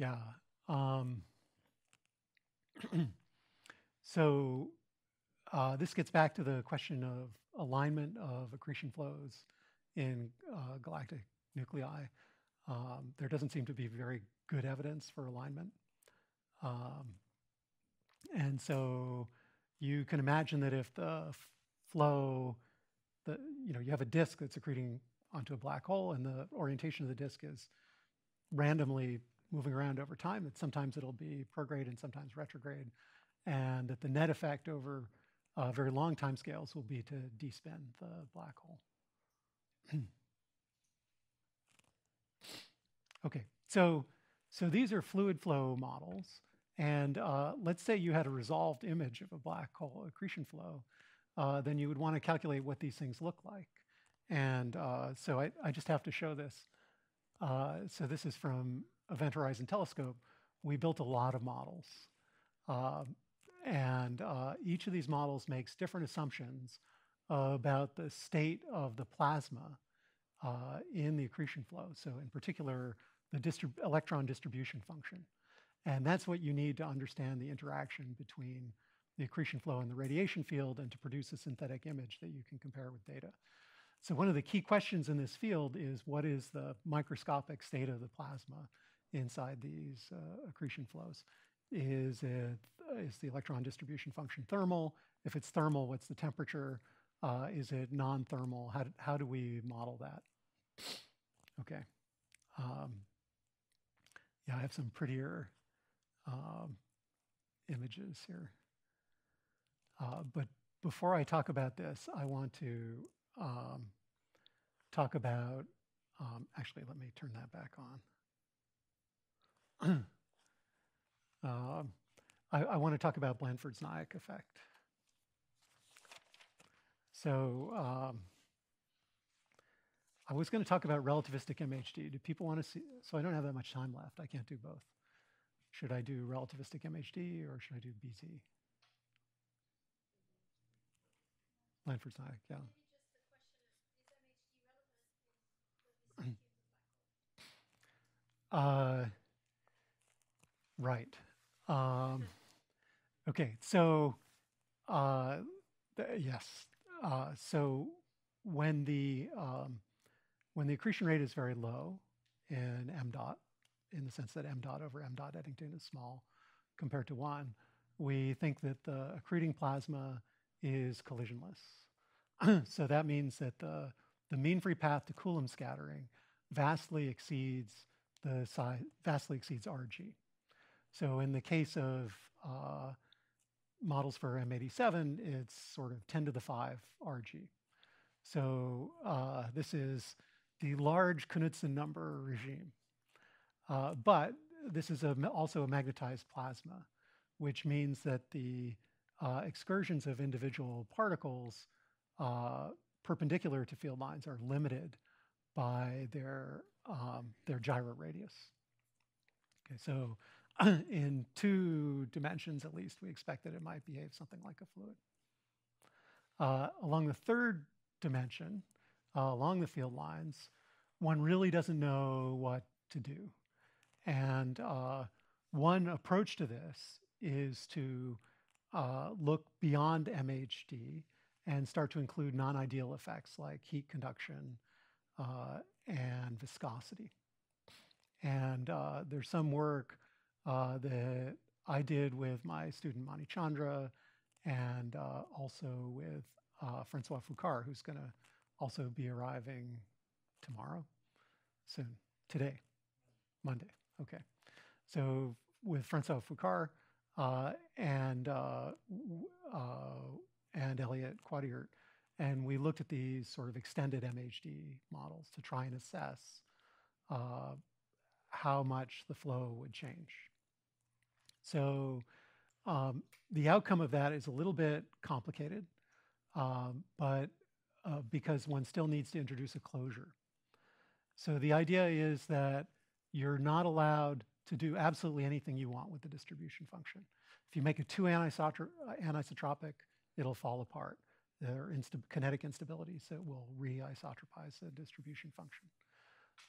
yeah. Um, so uh, this gets back to the question of alignment of accretion flows in uh, galactic nuclei. Um, there doesn't seem to be very good evidence for alignment. Um, and so you can imagine that if the flow, the, you know, you have a disk that's accreting onto a black hole and the orientation of the disk is randomly moving around over time, that sometimes it'll be prograde and sometimes retrograde, and that the net effect over uh, very long time scales will be to despin the black hole. okay, so, so these are fluid flow models. And uh, let's say you had a resolved image of a black hole accretion flow, uh, then you would want to calculate what these things look like. And uh, so I, I, just have to show this. Uh, so this is from Event Horizon Telescope. We built a lot of models. Um, and uh, each of these models makes different assumptions about the state of the plasma uh, in the accretion flow. So in particular, the distrib electron distribution function. And that's what you need to understand the interaction between the accretion flow and the radiation field and to produce a synthetic image that you can compare with data. So one of the key questions in this field is what is the microscopic state of the plasma inside these uh, accretion flows? Is it is the electron distribution function thermal? If it's thermal, what's the temperature? Uh, is it non-thermal? How, do, how do we model that? Okay. Um, yeah, I have some prettier um, images here. Uh, but before I talk about this, I want to um, talk about, um, actually, let me turn that back on. Um, I, I want to talk about Blandford-Znajek effect. So um, I was going to talk about relativistic MHD. Do people want to see? So I don't have that much time left. I can't do both. Should I do relativistic MHD or should I do BZ? Blandford-Znajek, yeah. Uh, right. Um, okay, so uh, yes, uh, so when the um, when the accretion rate is very low in m dot, in the sense that m dot over m dot Eddington is small compared to one, we think that the accreting plasma is collisionless. so that means that the the mean free path to Coulomb scattering vastly exceeds the size vastly exceeds RG. So in the case of uh, models for M87, it's sort of 10 to the 5 RG. So uh, this is the large Knudsen number regime. Uh, but this is a, also a magnetized plasma, which means that the uh, excursions of individual particles uh, perpendicular to field lines are limited by their, um, their gyro radius. Okay, so in two dimensions at least, we expect that it might behave something like a fluid. Uh, along the third dimension, uh, along the field lines, one really doesn't know what to do. And uh, one approach to this is to uh, look beyond MHD and start to include non-ideal effects like heat conduction uh, and viscosity. And uh, there's some work uh, that I did with my student Mani Chandra and uh, also with uh, Francois Foucart, who's going to also be arriving tomorrow, soon, today, Monday. Okay. So with Francois Foucart uh, and, uh, and Eliot Quataert, and we looked at these sort of extended MHD models to try and assess uh, how much the flow would change. So um, the outcome of that is a little bit complicated, um, but uh, because one still needs to introduce a closure. So the idea is that you're not allowed to do absolutely anything you want with the distribution function. If you make it too anisotro anisotropic, it'll fall apart. There are insta kinetic instabilities that will re-isotropize the distribution function.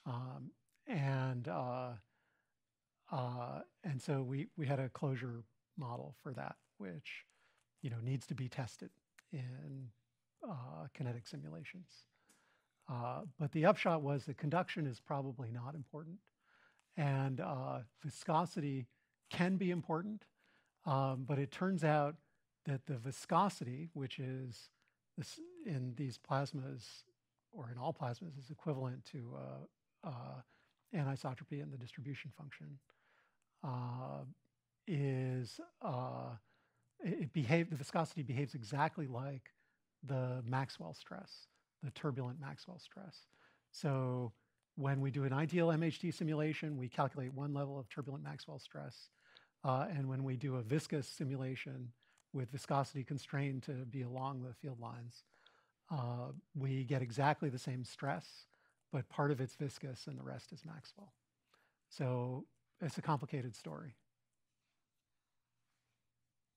Um, and uh, uh, and so we, we had a closure model for that, which you know, needs to be tested in uh, kinetic simulations. Uh, but the upshot was that conduction is probably not important, and uh, viscosity can be important, um, but it turns out that the viscosity, which is this in these plasmas or in all plasmas, is equivalent to uh, uh, anisotropy in the distribution function, uh, is uh, it, behave the viscosity behaves exactly like the Maxwell stress, the turbulent Maxwell stress. So when we do an ideal MHD simulation, we calculate one level of turbulent Maxwell stress. Uh, and when we do a viscous simulation with viscosity constrained to be along the field lines, uh, we get exactly the same stress, but part of it's viscous and the rest is Maxwell. So it's a complicated story.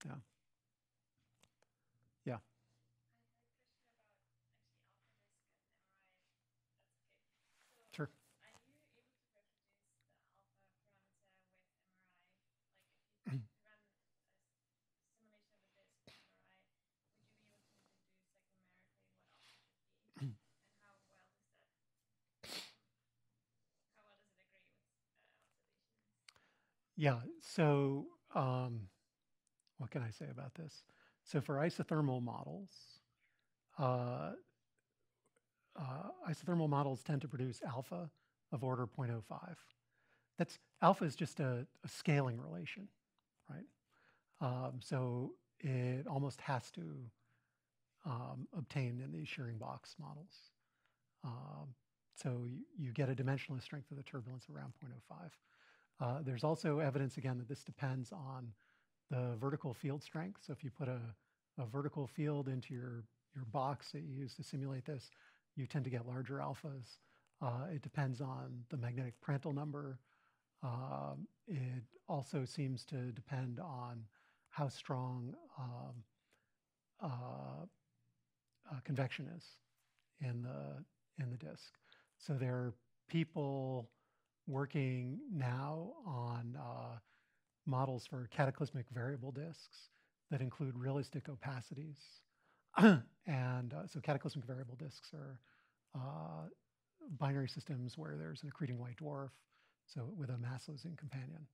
Yeah. Yeah, so um, what can I say about this? So for isothermal models, uh, uh, isothermal models tend to produce alpha of order 0.05. That's alpha is just a, a scaling relation, right? Um, so it almost has to um, obtain in these shearing box models. Um, so you, you, get a dimensionless strength of the turbulence around 0.05. Uh, there's also evidence, again, that this depends on the vertical field strength. So if you put a, a vertical field into your, your box that you use to simulate this, you tend to get larger alphas. Uh, it depends on the magnetic Prandtl number. Um, it also seems to depend on how strong um, uh, uh, convection is in the in the disk. So there are people working now on uh, models for cataclysmic variable disks that include realistic opacities. and uh, so cataclysmic variable disks are uh, binary systems where there's an accreting white dwarf, so with a mass losing companion.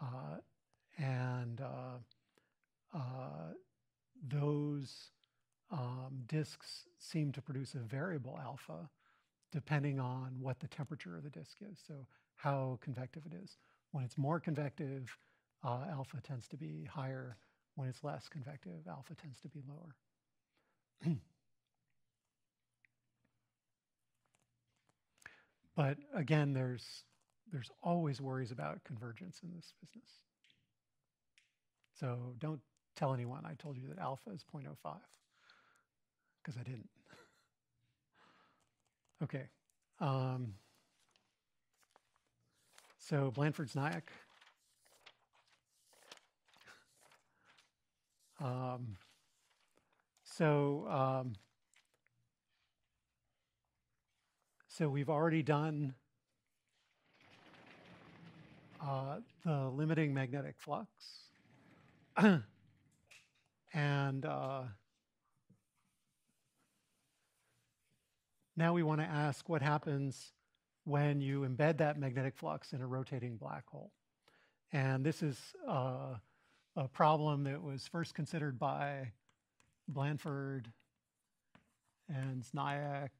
Uh, and uh, uh, those um, disks seem to produce a variable alpha depending on what the temperature of the disk is, so how convective it is. When it's more convective, uh, alpha tends to be higher. When it's less convective, alpha tends to be lower. but again, there's, there's always worries about convergence in this business. So don't tell anyone I told you that alpha is 0.05, because I didn't. Okay. Um, so Blandford-Znajek. Um, so, um, so we've already done uh, the limiting magnetic flux. and uh, Now we want to ask what happens when you embed that magnetic flux in a rotating black hole. And this is uh, a problem that was first considered by Blandford and Znajek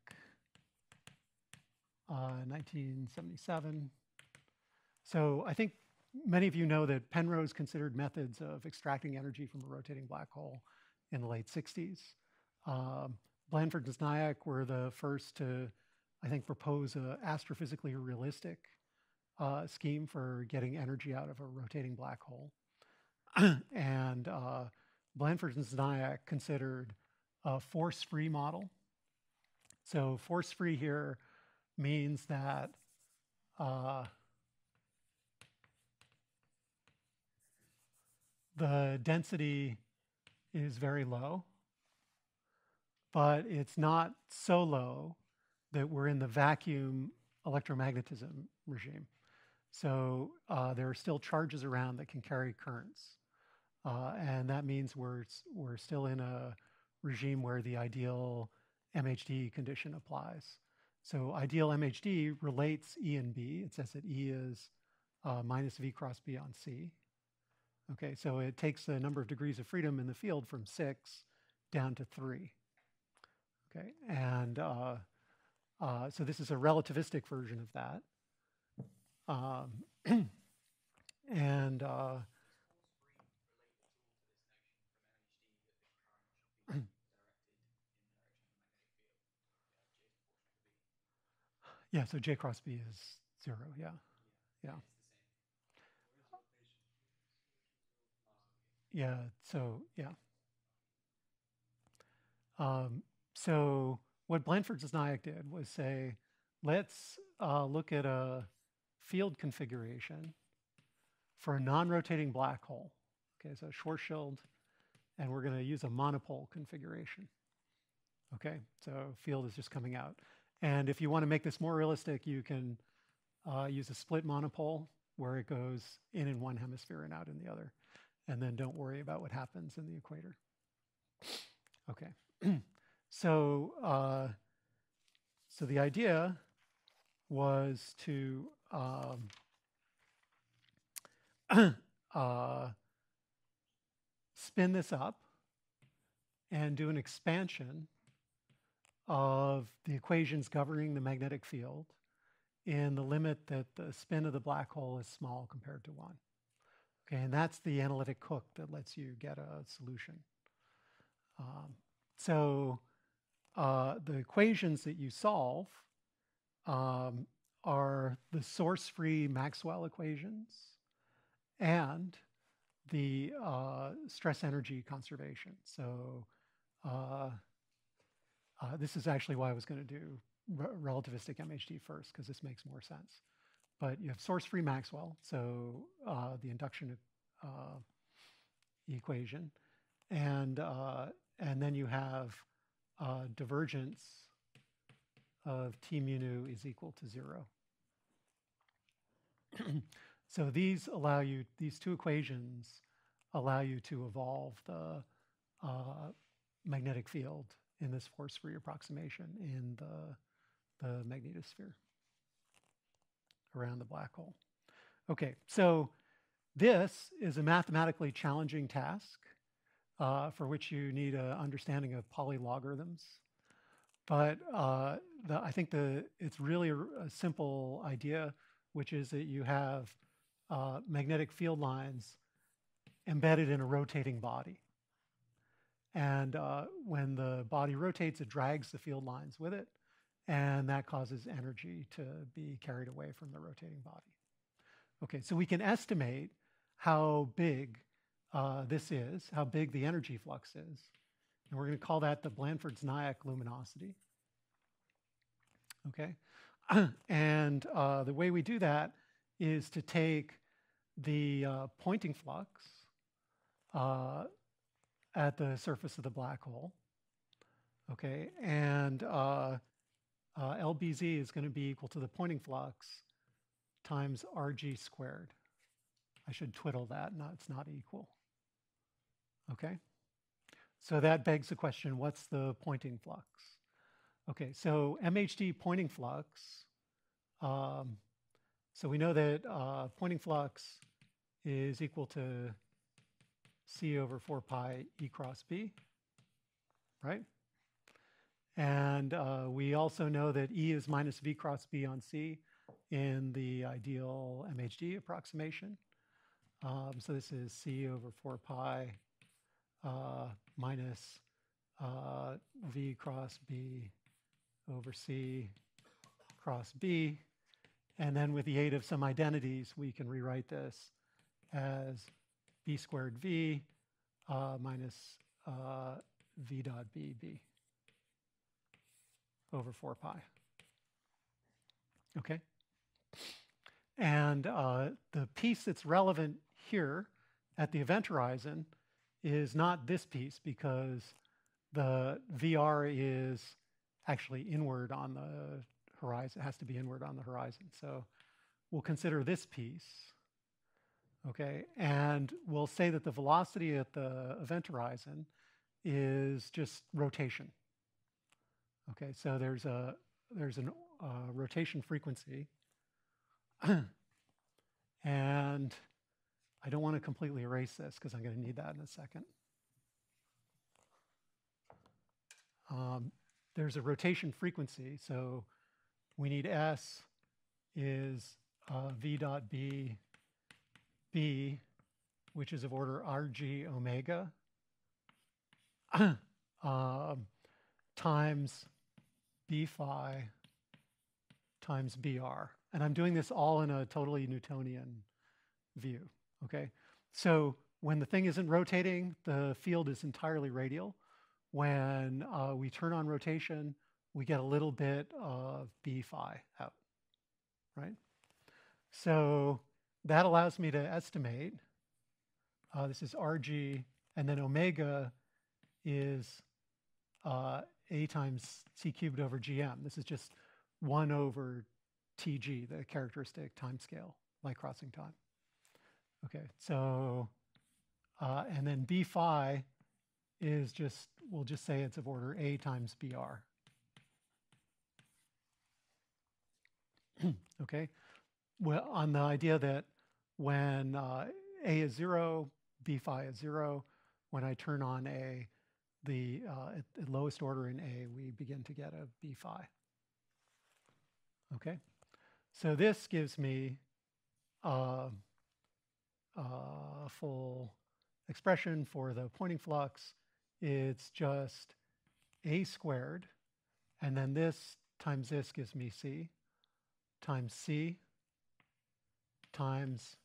uh, 1977. So I think many of you know that Penrose considered methods of extracting energy from a rotating black hole in the late 60s. Um, Blandford and Znajek were the first to, I think, propose an astrophysically realistic uh, scheme for getting energy out of a rotating black hole. and uh, Blandford and Znajek considered a force-free model. So force-free here means that uh, the density is very low but it's not so low that we're in the vacuum electromagnetism regime. So uh, there are still charges around that can carry currents. Uh, and that means we're, we're still in a regime where the ideal MHD condition applies. So ideal MHD relates E and B. It says that E is uh, minus V cross B on C. Okay, so it takes the number of degrees of freedom in the field from six down to three. Okay, and uh, uh, so this is a relativistic version of that. Um, and uh, yeah, so J cross B is zero, yeah, yeah. Yeah, so yeah. Um, so what Blandford-Znajek did was say, let's uh, look at a field configuration for a non-rotating black hole. Okay, so Schwarzschild, and we're going to use a monopole configuration. Okay, so field is just coming out. And if you want to make this more realistic, you can uh, use a split monopole where it goes in in one hemisphere and out in the other. And then don't worry about what happens in the equator. Okay. so, uh, so the idea was to um, uh, spin this up and do an expansion of the equations governing the magnetic field in the limit that the spin of the black hole is small compared to 1. Okay, and that's the analytic hook that lets you get a solution. Um, so uh, the equations that you solve um, are the source-free Maxwell equations and the uh, stress energy conservation. So uh, uh this is actually why I was going to do re relativistic MHD first, because this makes more sense. But you have source-free Maxwell, so uh, the induction uh, equation, and and then you have divergence of T mu nu is equal to zero. so these allow you, these two equations allow you to evolve the uh, magnetic field in this force-free approximation in the, the magnetosphere around the black hole. Okay, so this is a mathematically challenging task uh, for which you need an understanding of polylogarithms. But uh, the, I think the, it's really a, a, simple idea, which is that you have uh, magnetic field lines embedded in a rotating body. And uh, when the body rotates, it drags the field lines with it, and that causes energy to be carried away from the rotating body. Okay, so we can estimate how big uh, this is, how big the energy flux is. And we're going to call that the Blandford-Znajek luminosity. Okay? and uh, the way we do that is to take the uh, Poynting flux uh, at the surface of the black hole. Okay, and uh, uh, LBZ is going to be equal to the Poynting flux times RG squared. I should twiddle that, no, it's not equal. Okay? So that begs the question, what's the Poynting flux? Okay, so MHD Poynting flux, um, so we know that uh, Poynting flux is equal to C over 4 pi E cross B, right? And uh, we also know that E is minus V cross B on C in the ideal MHD approximation. Um, so this is C over 4 pi uh, minus uh, V cross B over C cross B. And then with the aid of some identities, we can rewrite this as B squared V uh, minus uh, V dot B B over 4 pi. Okay? And uh, the piece that's relevant here at the event horizon is not this piece because the VR is actually inward on the horizon. It has to be inward on the horizon. So we'll consider this piece. Okay, and we'll say that the velocity at the event horizon is just rotation. Okay, so there's a there's a uh, rotation frequency, and I don't want to completely erase this because I'm going to need that in a second. Um, there's a rotation frequency, so we need S is uh, V dot B B, which is of order RG omega, um, times B phi times BR. And I'm doing this all in a totally Newtonian view, okay? So when the thing isn't rotating, the field is entirely radial. When uh, we turn on rotation, we get a little bit of B phi out, right? So that allows me to estimate. Uh, this is RG, and then omega is uh, A times C cubed over GM. This is just 1 over TG, the characteristic time scale, light crossing time. Okay, so, uh, and then B phi is just, we'll just say it's of order A times BR. okay, well, on the idea that when uh, A is zero, B phi is zero. When I turn on A, the uh, at, lowest order in A, we begin to get a B phi. Okay, so this gives me uh, a full expression for the Poynting flux. It's just A squared, and then this times this gives me C, times C times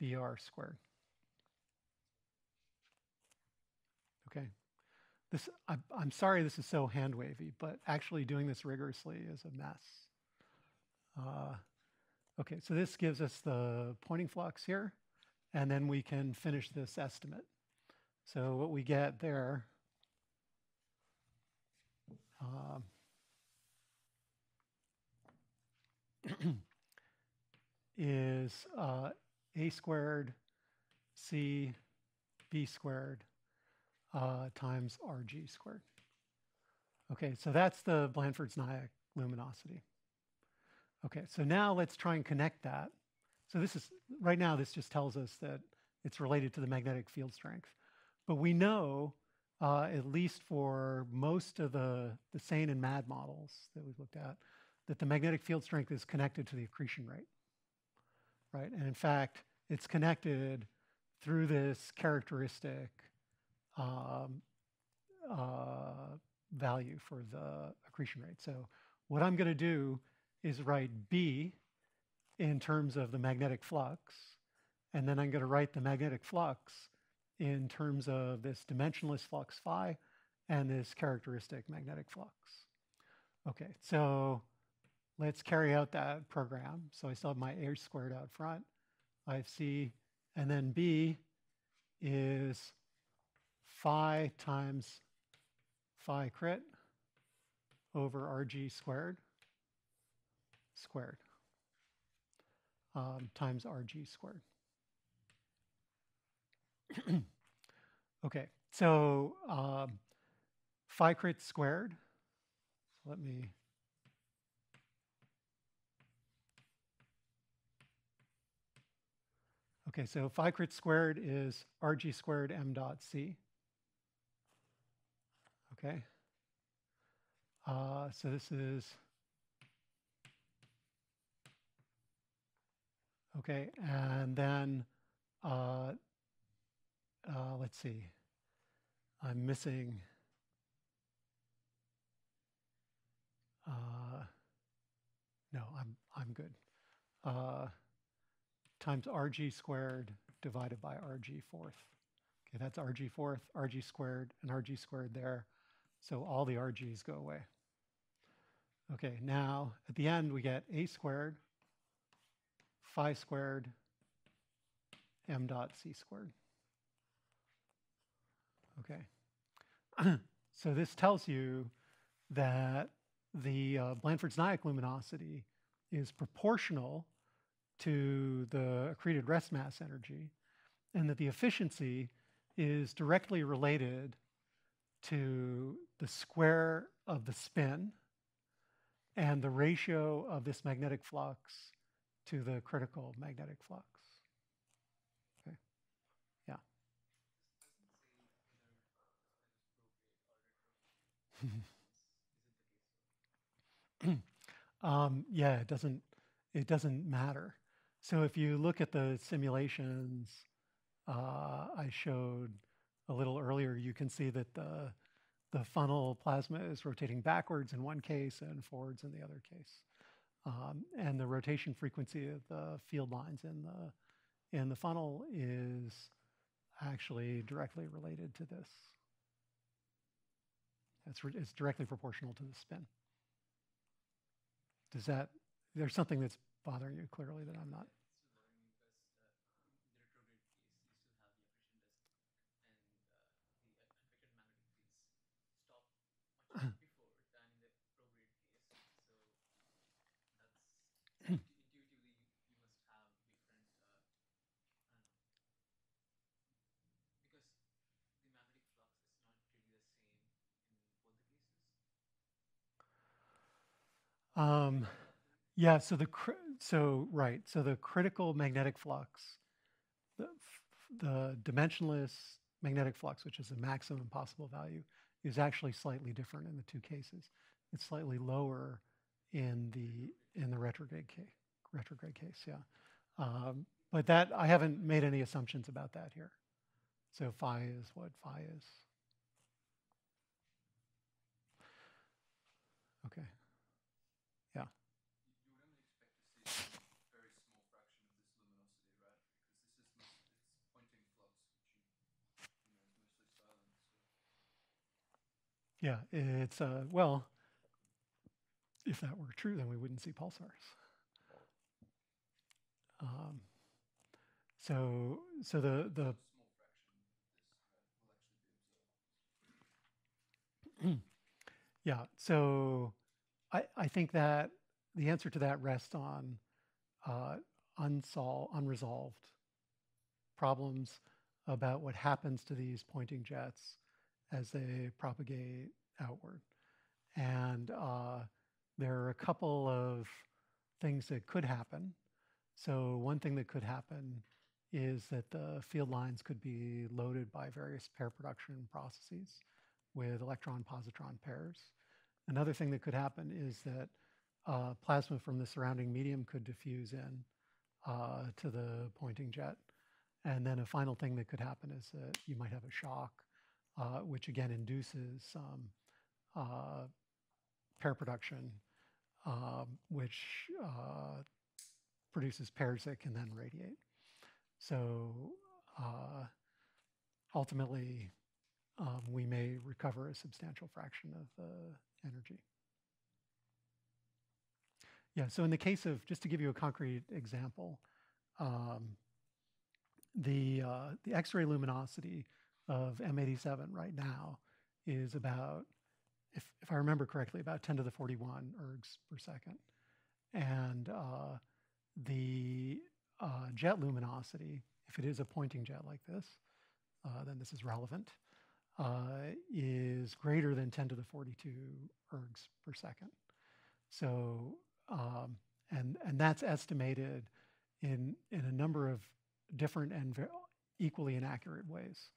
BR squared. Okay. This, I, I'm sorry this is so hand wavy, but actually doing this rigorously is a mess. Uh, okay, so this gives us the Poynting flux here, and then we can finish this estimate. So what we get there um, is uh, a squared c b squared uh, times rg squared. Okay, so that's the Blandford-Znajek luminosity. Okay, so now let's try and connect that. So this is, right now this just tells us that it's related to the magnetic field strength. But we know, uh, at least for most of the, the sane and mad models that we've looked at, that the magnetic field strength is connected to the accretion rate right? And in fact, it's connected through this characteristic um, uh, value for the accretion rate. So what I'm going to do is write B in terms of the magnetic flux, and then I'm going to write the magnetic flux in terms of this dimensionless flux phi and this characteristic magnetic flux. Okay, so let's carry out that program. So I still have my A squared out front. I have C, and then B is phi times phi crit over RG squared squared um, times RG squared. okay, so um, phi crit squared. So let me Okay, so phi crit squared is rg squared m dot c. Okay. Uh, so this is, okay, and then uh, uh, let's see, I'm missing, uh, no, I'm, I'm good. Uh, times rg squared divided by rg fourth. Okay, that's rg fourth, rg squared, and rg squared there. So all the rg's go away. Okay, now at the end we get a squared, phi squared, m dot c squared. Okay, so this tells you that the uh, Blandford-Znajek luminosity is proportional to the accreted rest mass energy, and that the efficiency is directly related to the square of the spin and the ratio of this magnetic flux to the critical magnetic flux. Okay. Yeah. um, yeah, it doesn't it doesn't matter. So if you look at the simulations uh, I showed a little earlier, you can see that the the funnel plasma is rotating backwards in one case and forwards in the other case. Um, and the rotation frequency of the field lines in the in the funnel is actually directly related to this. It's, it's directly proportional to the spin. Does that, there's something that's bothering you clearly that I'm not. Um, yeah, so the so right, so the critical magnetic flux, the, the dimensionless magnetic flux, which is the maximum possible value, is actually slightly different in the two cases. It's slightly lower in the in the retrograde case. Retrograde case, yeah. Um, but that I haven't made any assumptions about that here. So phi is what phi is. Okay. Yeah, it's, uh, well, if that were true, then we wouldn't see pulsars. Um, so, so the, the, yeah, so I, I think that the answer to that rests on uh, unsolved, unresolved problems about what happens to these Poynting jets as they propagate outward. And uh, there are a couple of things that could happen. So one thing that could happen is that the field lines could be loaded by various pair production processes with electron-positron pairs. Another thing that could happen is that uh, plasma from the surrounding medium could diffuse in uh, to the Poynting jet. And then a final thing that could happen is that you might have a shock uh, which again induces um, uh, pair production, um, which uh, produces pairs that can then radiate. So uh, ultimately, um, we may recover a substantial fraction of the energy. Yeah, so in the case of, just to give you a concrete example, um, the, uh, the X-ray luminosity of M87 right now is about, if, if I remember correctly, about 10 to the 41 ergs per second. And uh, the uh, jet luminosity, if it is a Poynting jet like this, uh, then this is relevant, uh, is greater than 10 to the 42 ergs per second. So, um, and, and that's estimated in, in a number of different and equally inaccurate ways.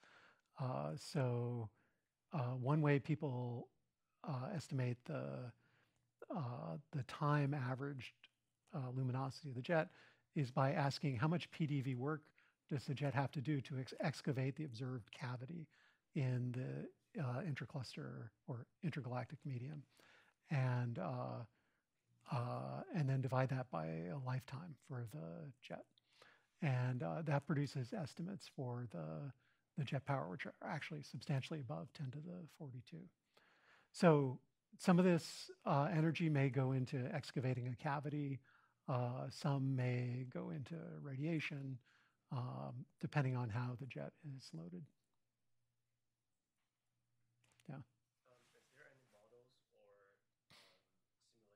Uh, so uh, one way people uh, estimate the uh, the time averaged uh, luminosity of the jet is by asking how much PDV work does the jet have to do to ex excavate the observed cavity in the uh, intercluster or intergalactic medium, and and then divide that by a lifetime for the jet, and that produces estimates for the the jet power, which are actually substantially above 10 to the 42. So some of this uh, energy may go into excavating a cavity. Uh, some may go into radiation, um, depending on how the jet is loaded. Yeah. Um, is there any models or um, simulations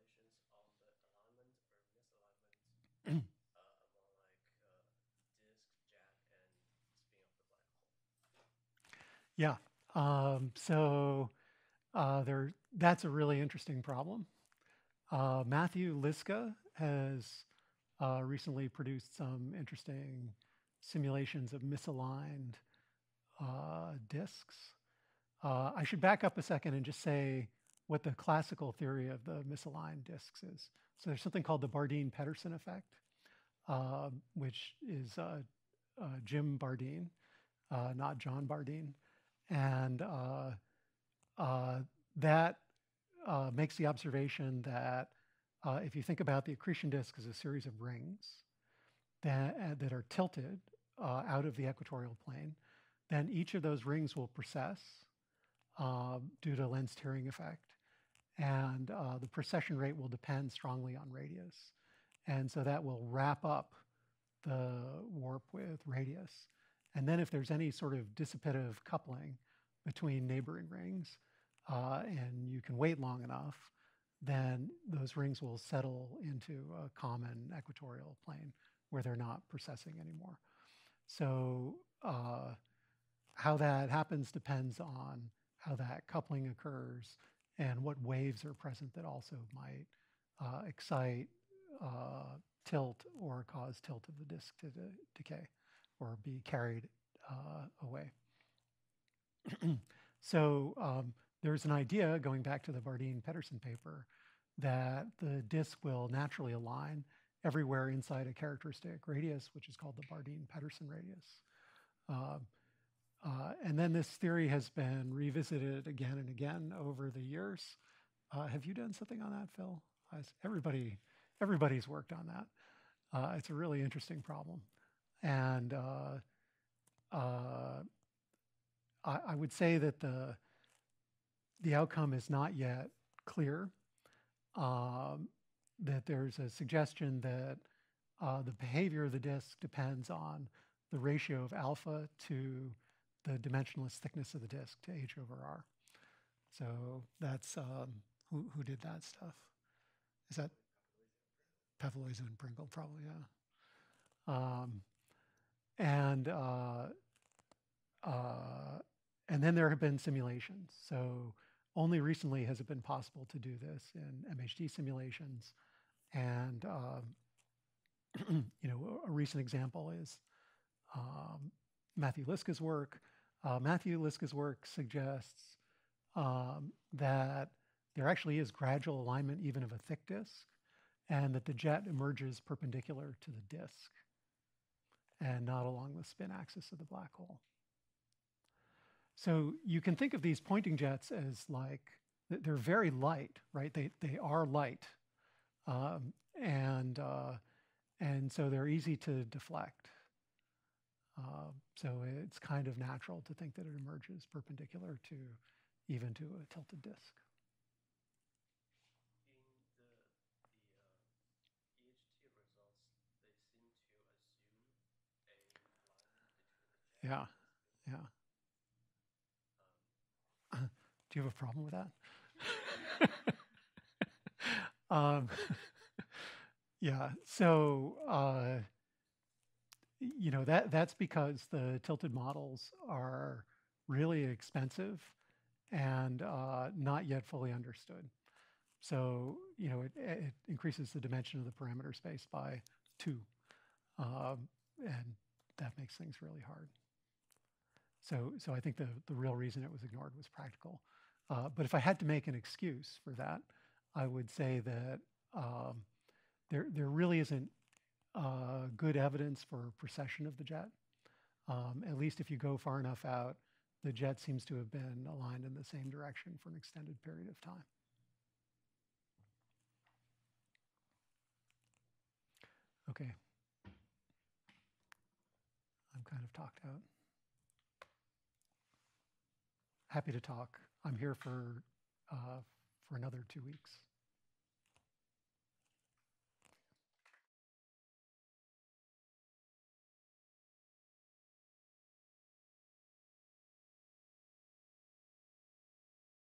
on the alignment or misalignment uh, among Yeah. Um, so uh, there, that's a really interesting problem. Uh, Matthew Liska has uh, recently produced some interesting simulations of misaligned uh, disks. Uh, I should back up a second and just say what the classical theory of the misaligned disks is. So there's something called the Bardeen-Petterson effect, uh, which is Jim Bardeen, not John Bardeen. And uh, uh, that uh, makes the observation that if you think about the accretion disk as a series of rings that, that are tilted out of the equatorial plane, then each of those rings will precess uh, um, due to Lense-Thirring effect. And uh, the precession rate will depend strongly on radius. And so that will wrap up the warp with radius. And then if there's any sort of dissipative coupling between neighboring rings, uh, and you can wait long enough, then those rings will settle into a common equatorial plane where they're not precessing anymore. So uh, how that happens depends on how that coupling occurs and what waves are present that also might uh, excite uh, tilt or cause tilt of the disk to de decay or be carried uh, away. so um, there's an idea, going back to the Bardeen-Petterson paper, that the disk will naturally align everywhere inside a characteristic radius, which is called the Bardeen-Petterson radius. Uh, uh, and then this theory has been revisited again and again over the years. Uh, have you done something on that, Phil? everybody, everybody's worked on that. Uh, it's a really interesting problem, and uh, uh, I, I, would say that the the outcome is not yet clear. Um, that there's a suggestion that uh, the behavior of the disk depends on the ratio of alpha to the dimensionless thickness of the disk to h over r. So that's um, who, who did that stuff. Is that Papaloizou and Pringle? Probably, yeah. Um, and uh, uh, and then there have been simulations. So only recently has it been possible to do this in MHD simulations. And um, you know, a recent example is um, Matthew Liska's work, uh, Matthew Liska's work suggests um, that there actually is gradual alignment even of a thick disk, and that the jet emerges perpendicular to the disk and not along the spin axis of the black hole. So you can think of these Poynting jets as like, they're very light, right? They, they are light. Um, and, uh, and so they're easy to deflect. Uh, so it's kind of natural to think that it emerges perpendicular to even to a tilted disk. Yeah, yeah. Do you have a problem with that? um, yeah, so uh, you know that that's because the tilted models are really expensive and uh, not yet fully understood. So you know it, it, increases the dimension of the parameter space by two, um, and that makes things really hard. So so I think the the real reason it was ignored was practical. Uh, but if I had to make an excuse for that, I would say that um, there there really isn't uh, good evidence for precession of the jet. Um, at least if you go far enough out, the jet seems to have been aligned in the same direction for an extended period of time. Okay. I'm kind of talked out. Happy to talk. I'm here for, uh, for another two weeks.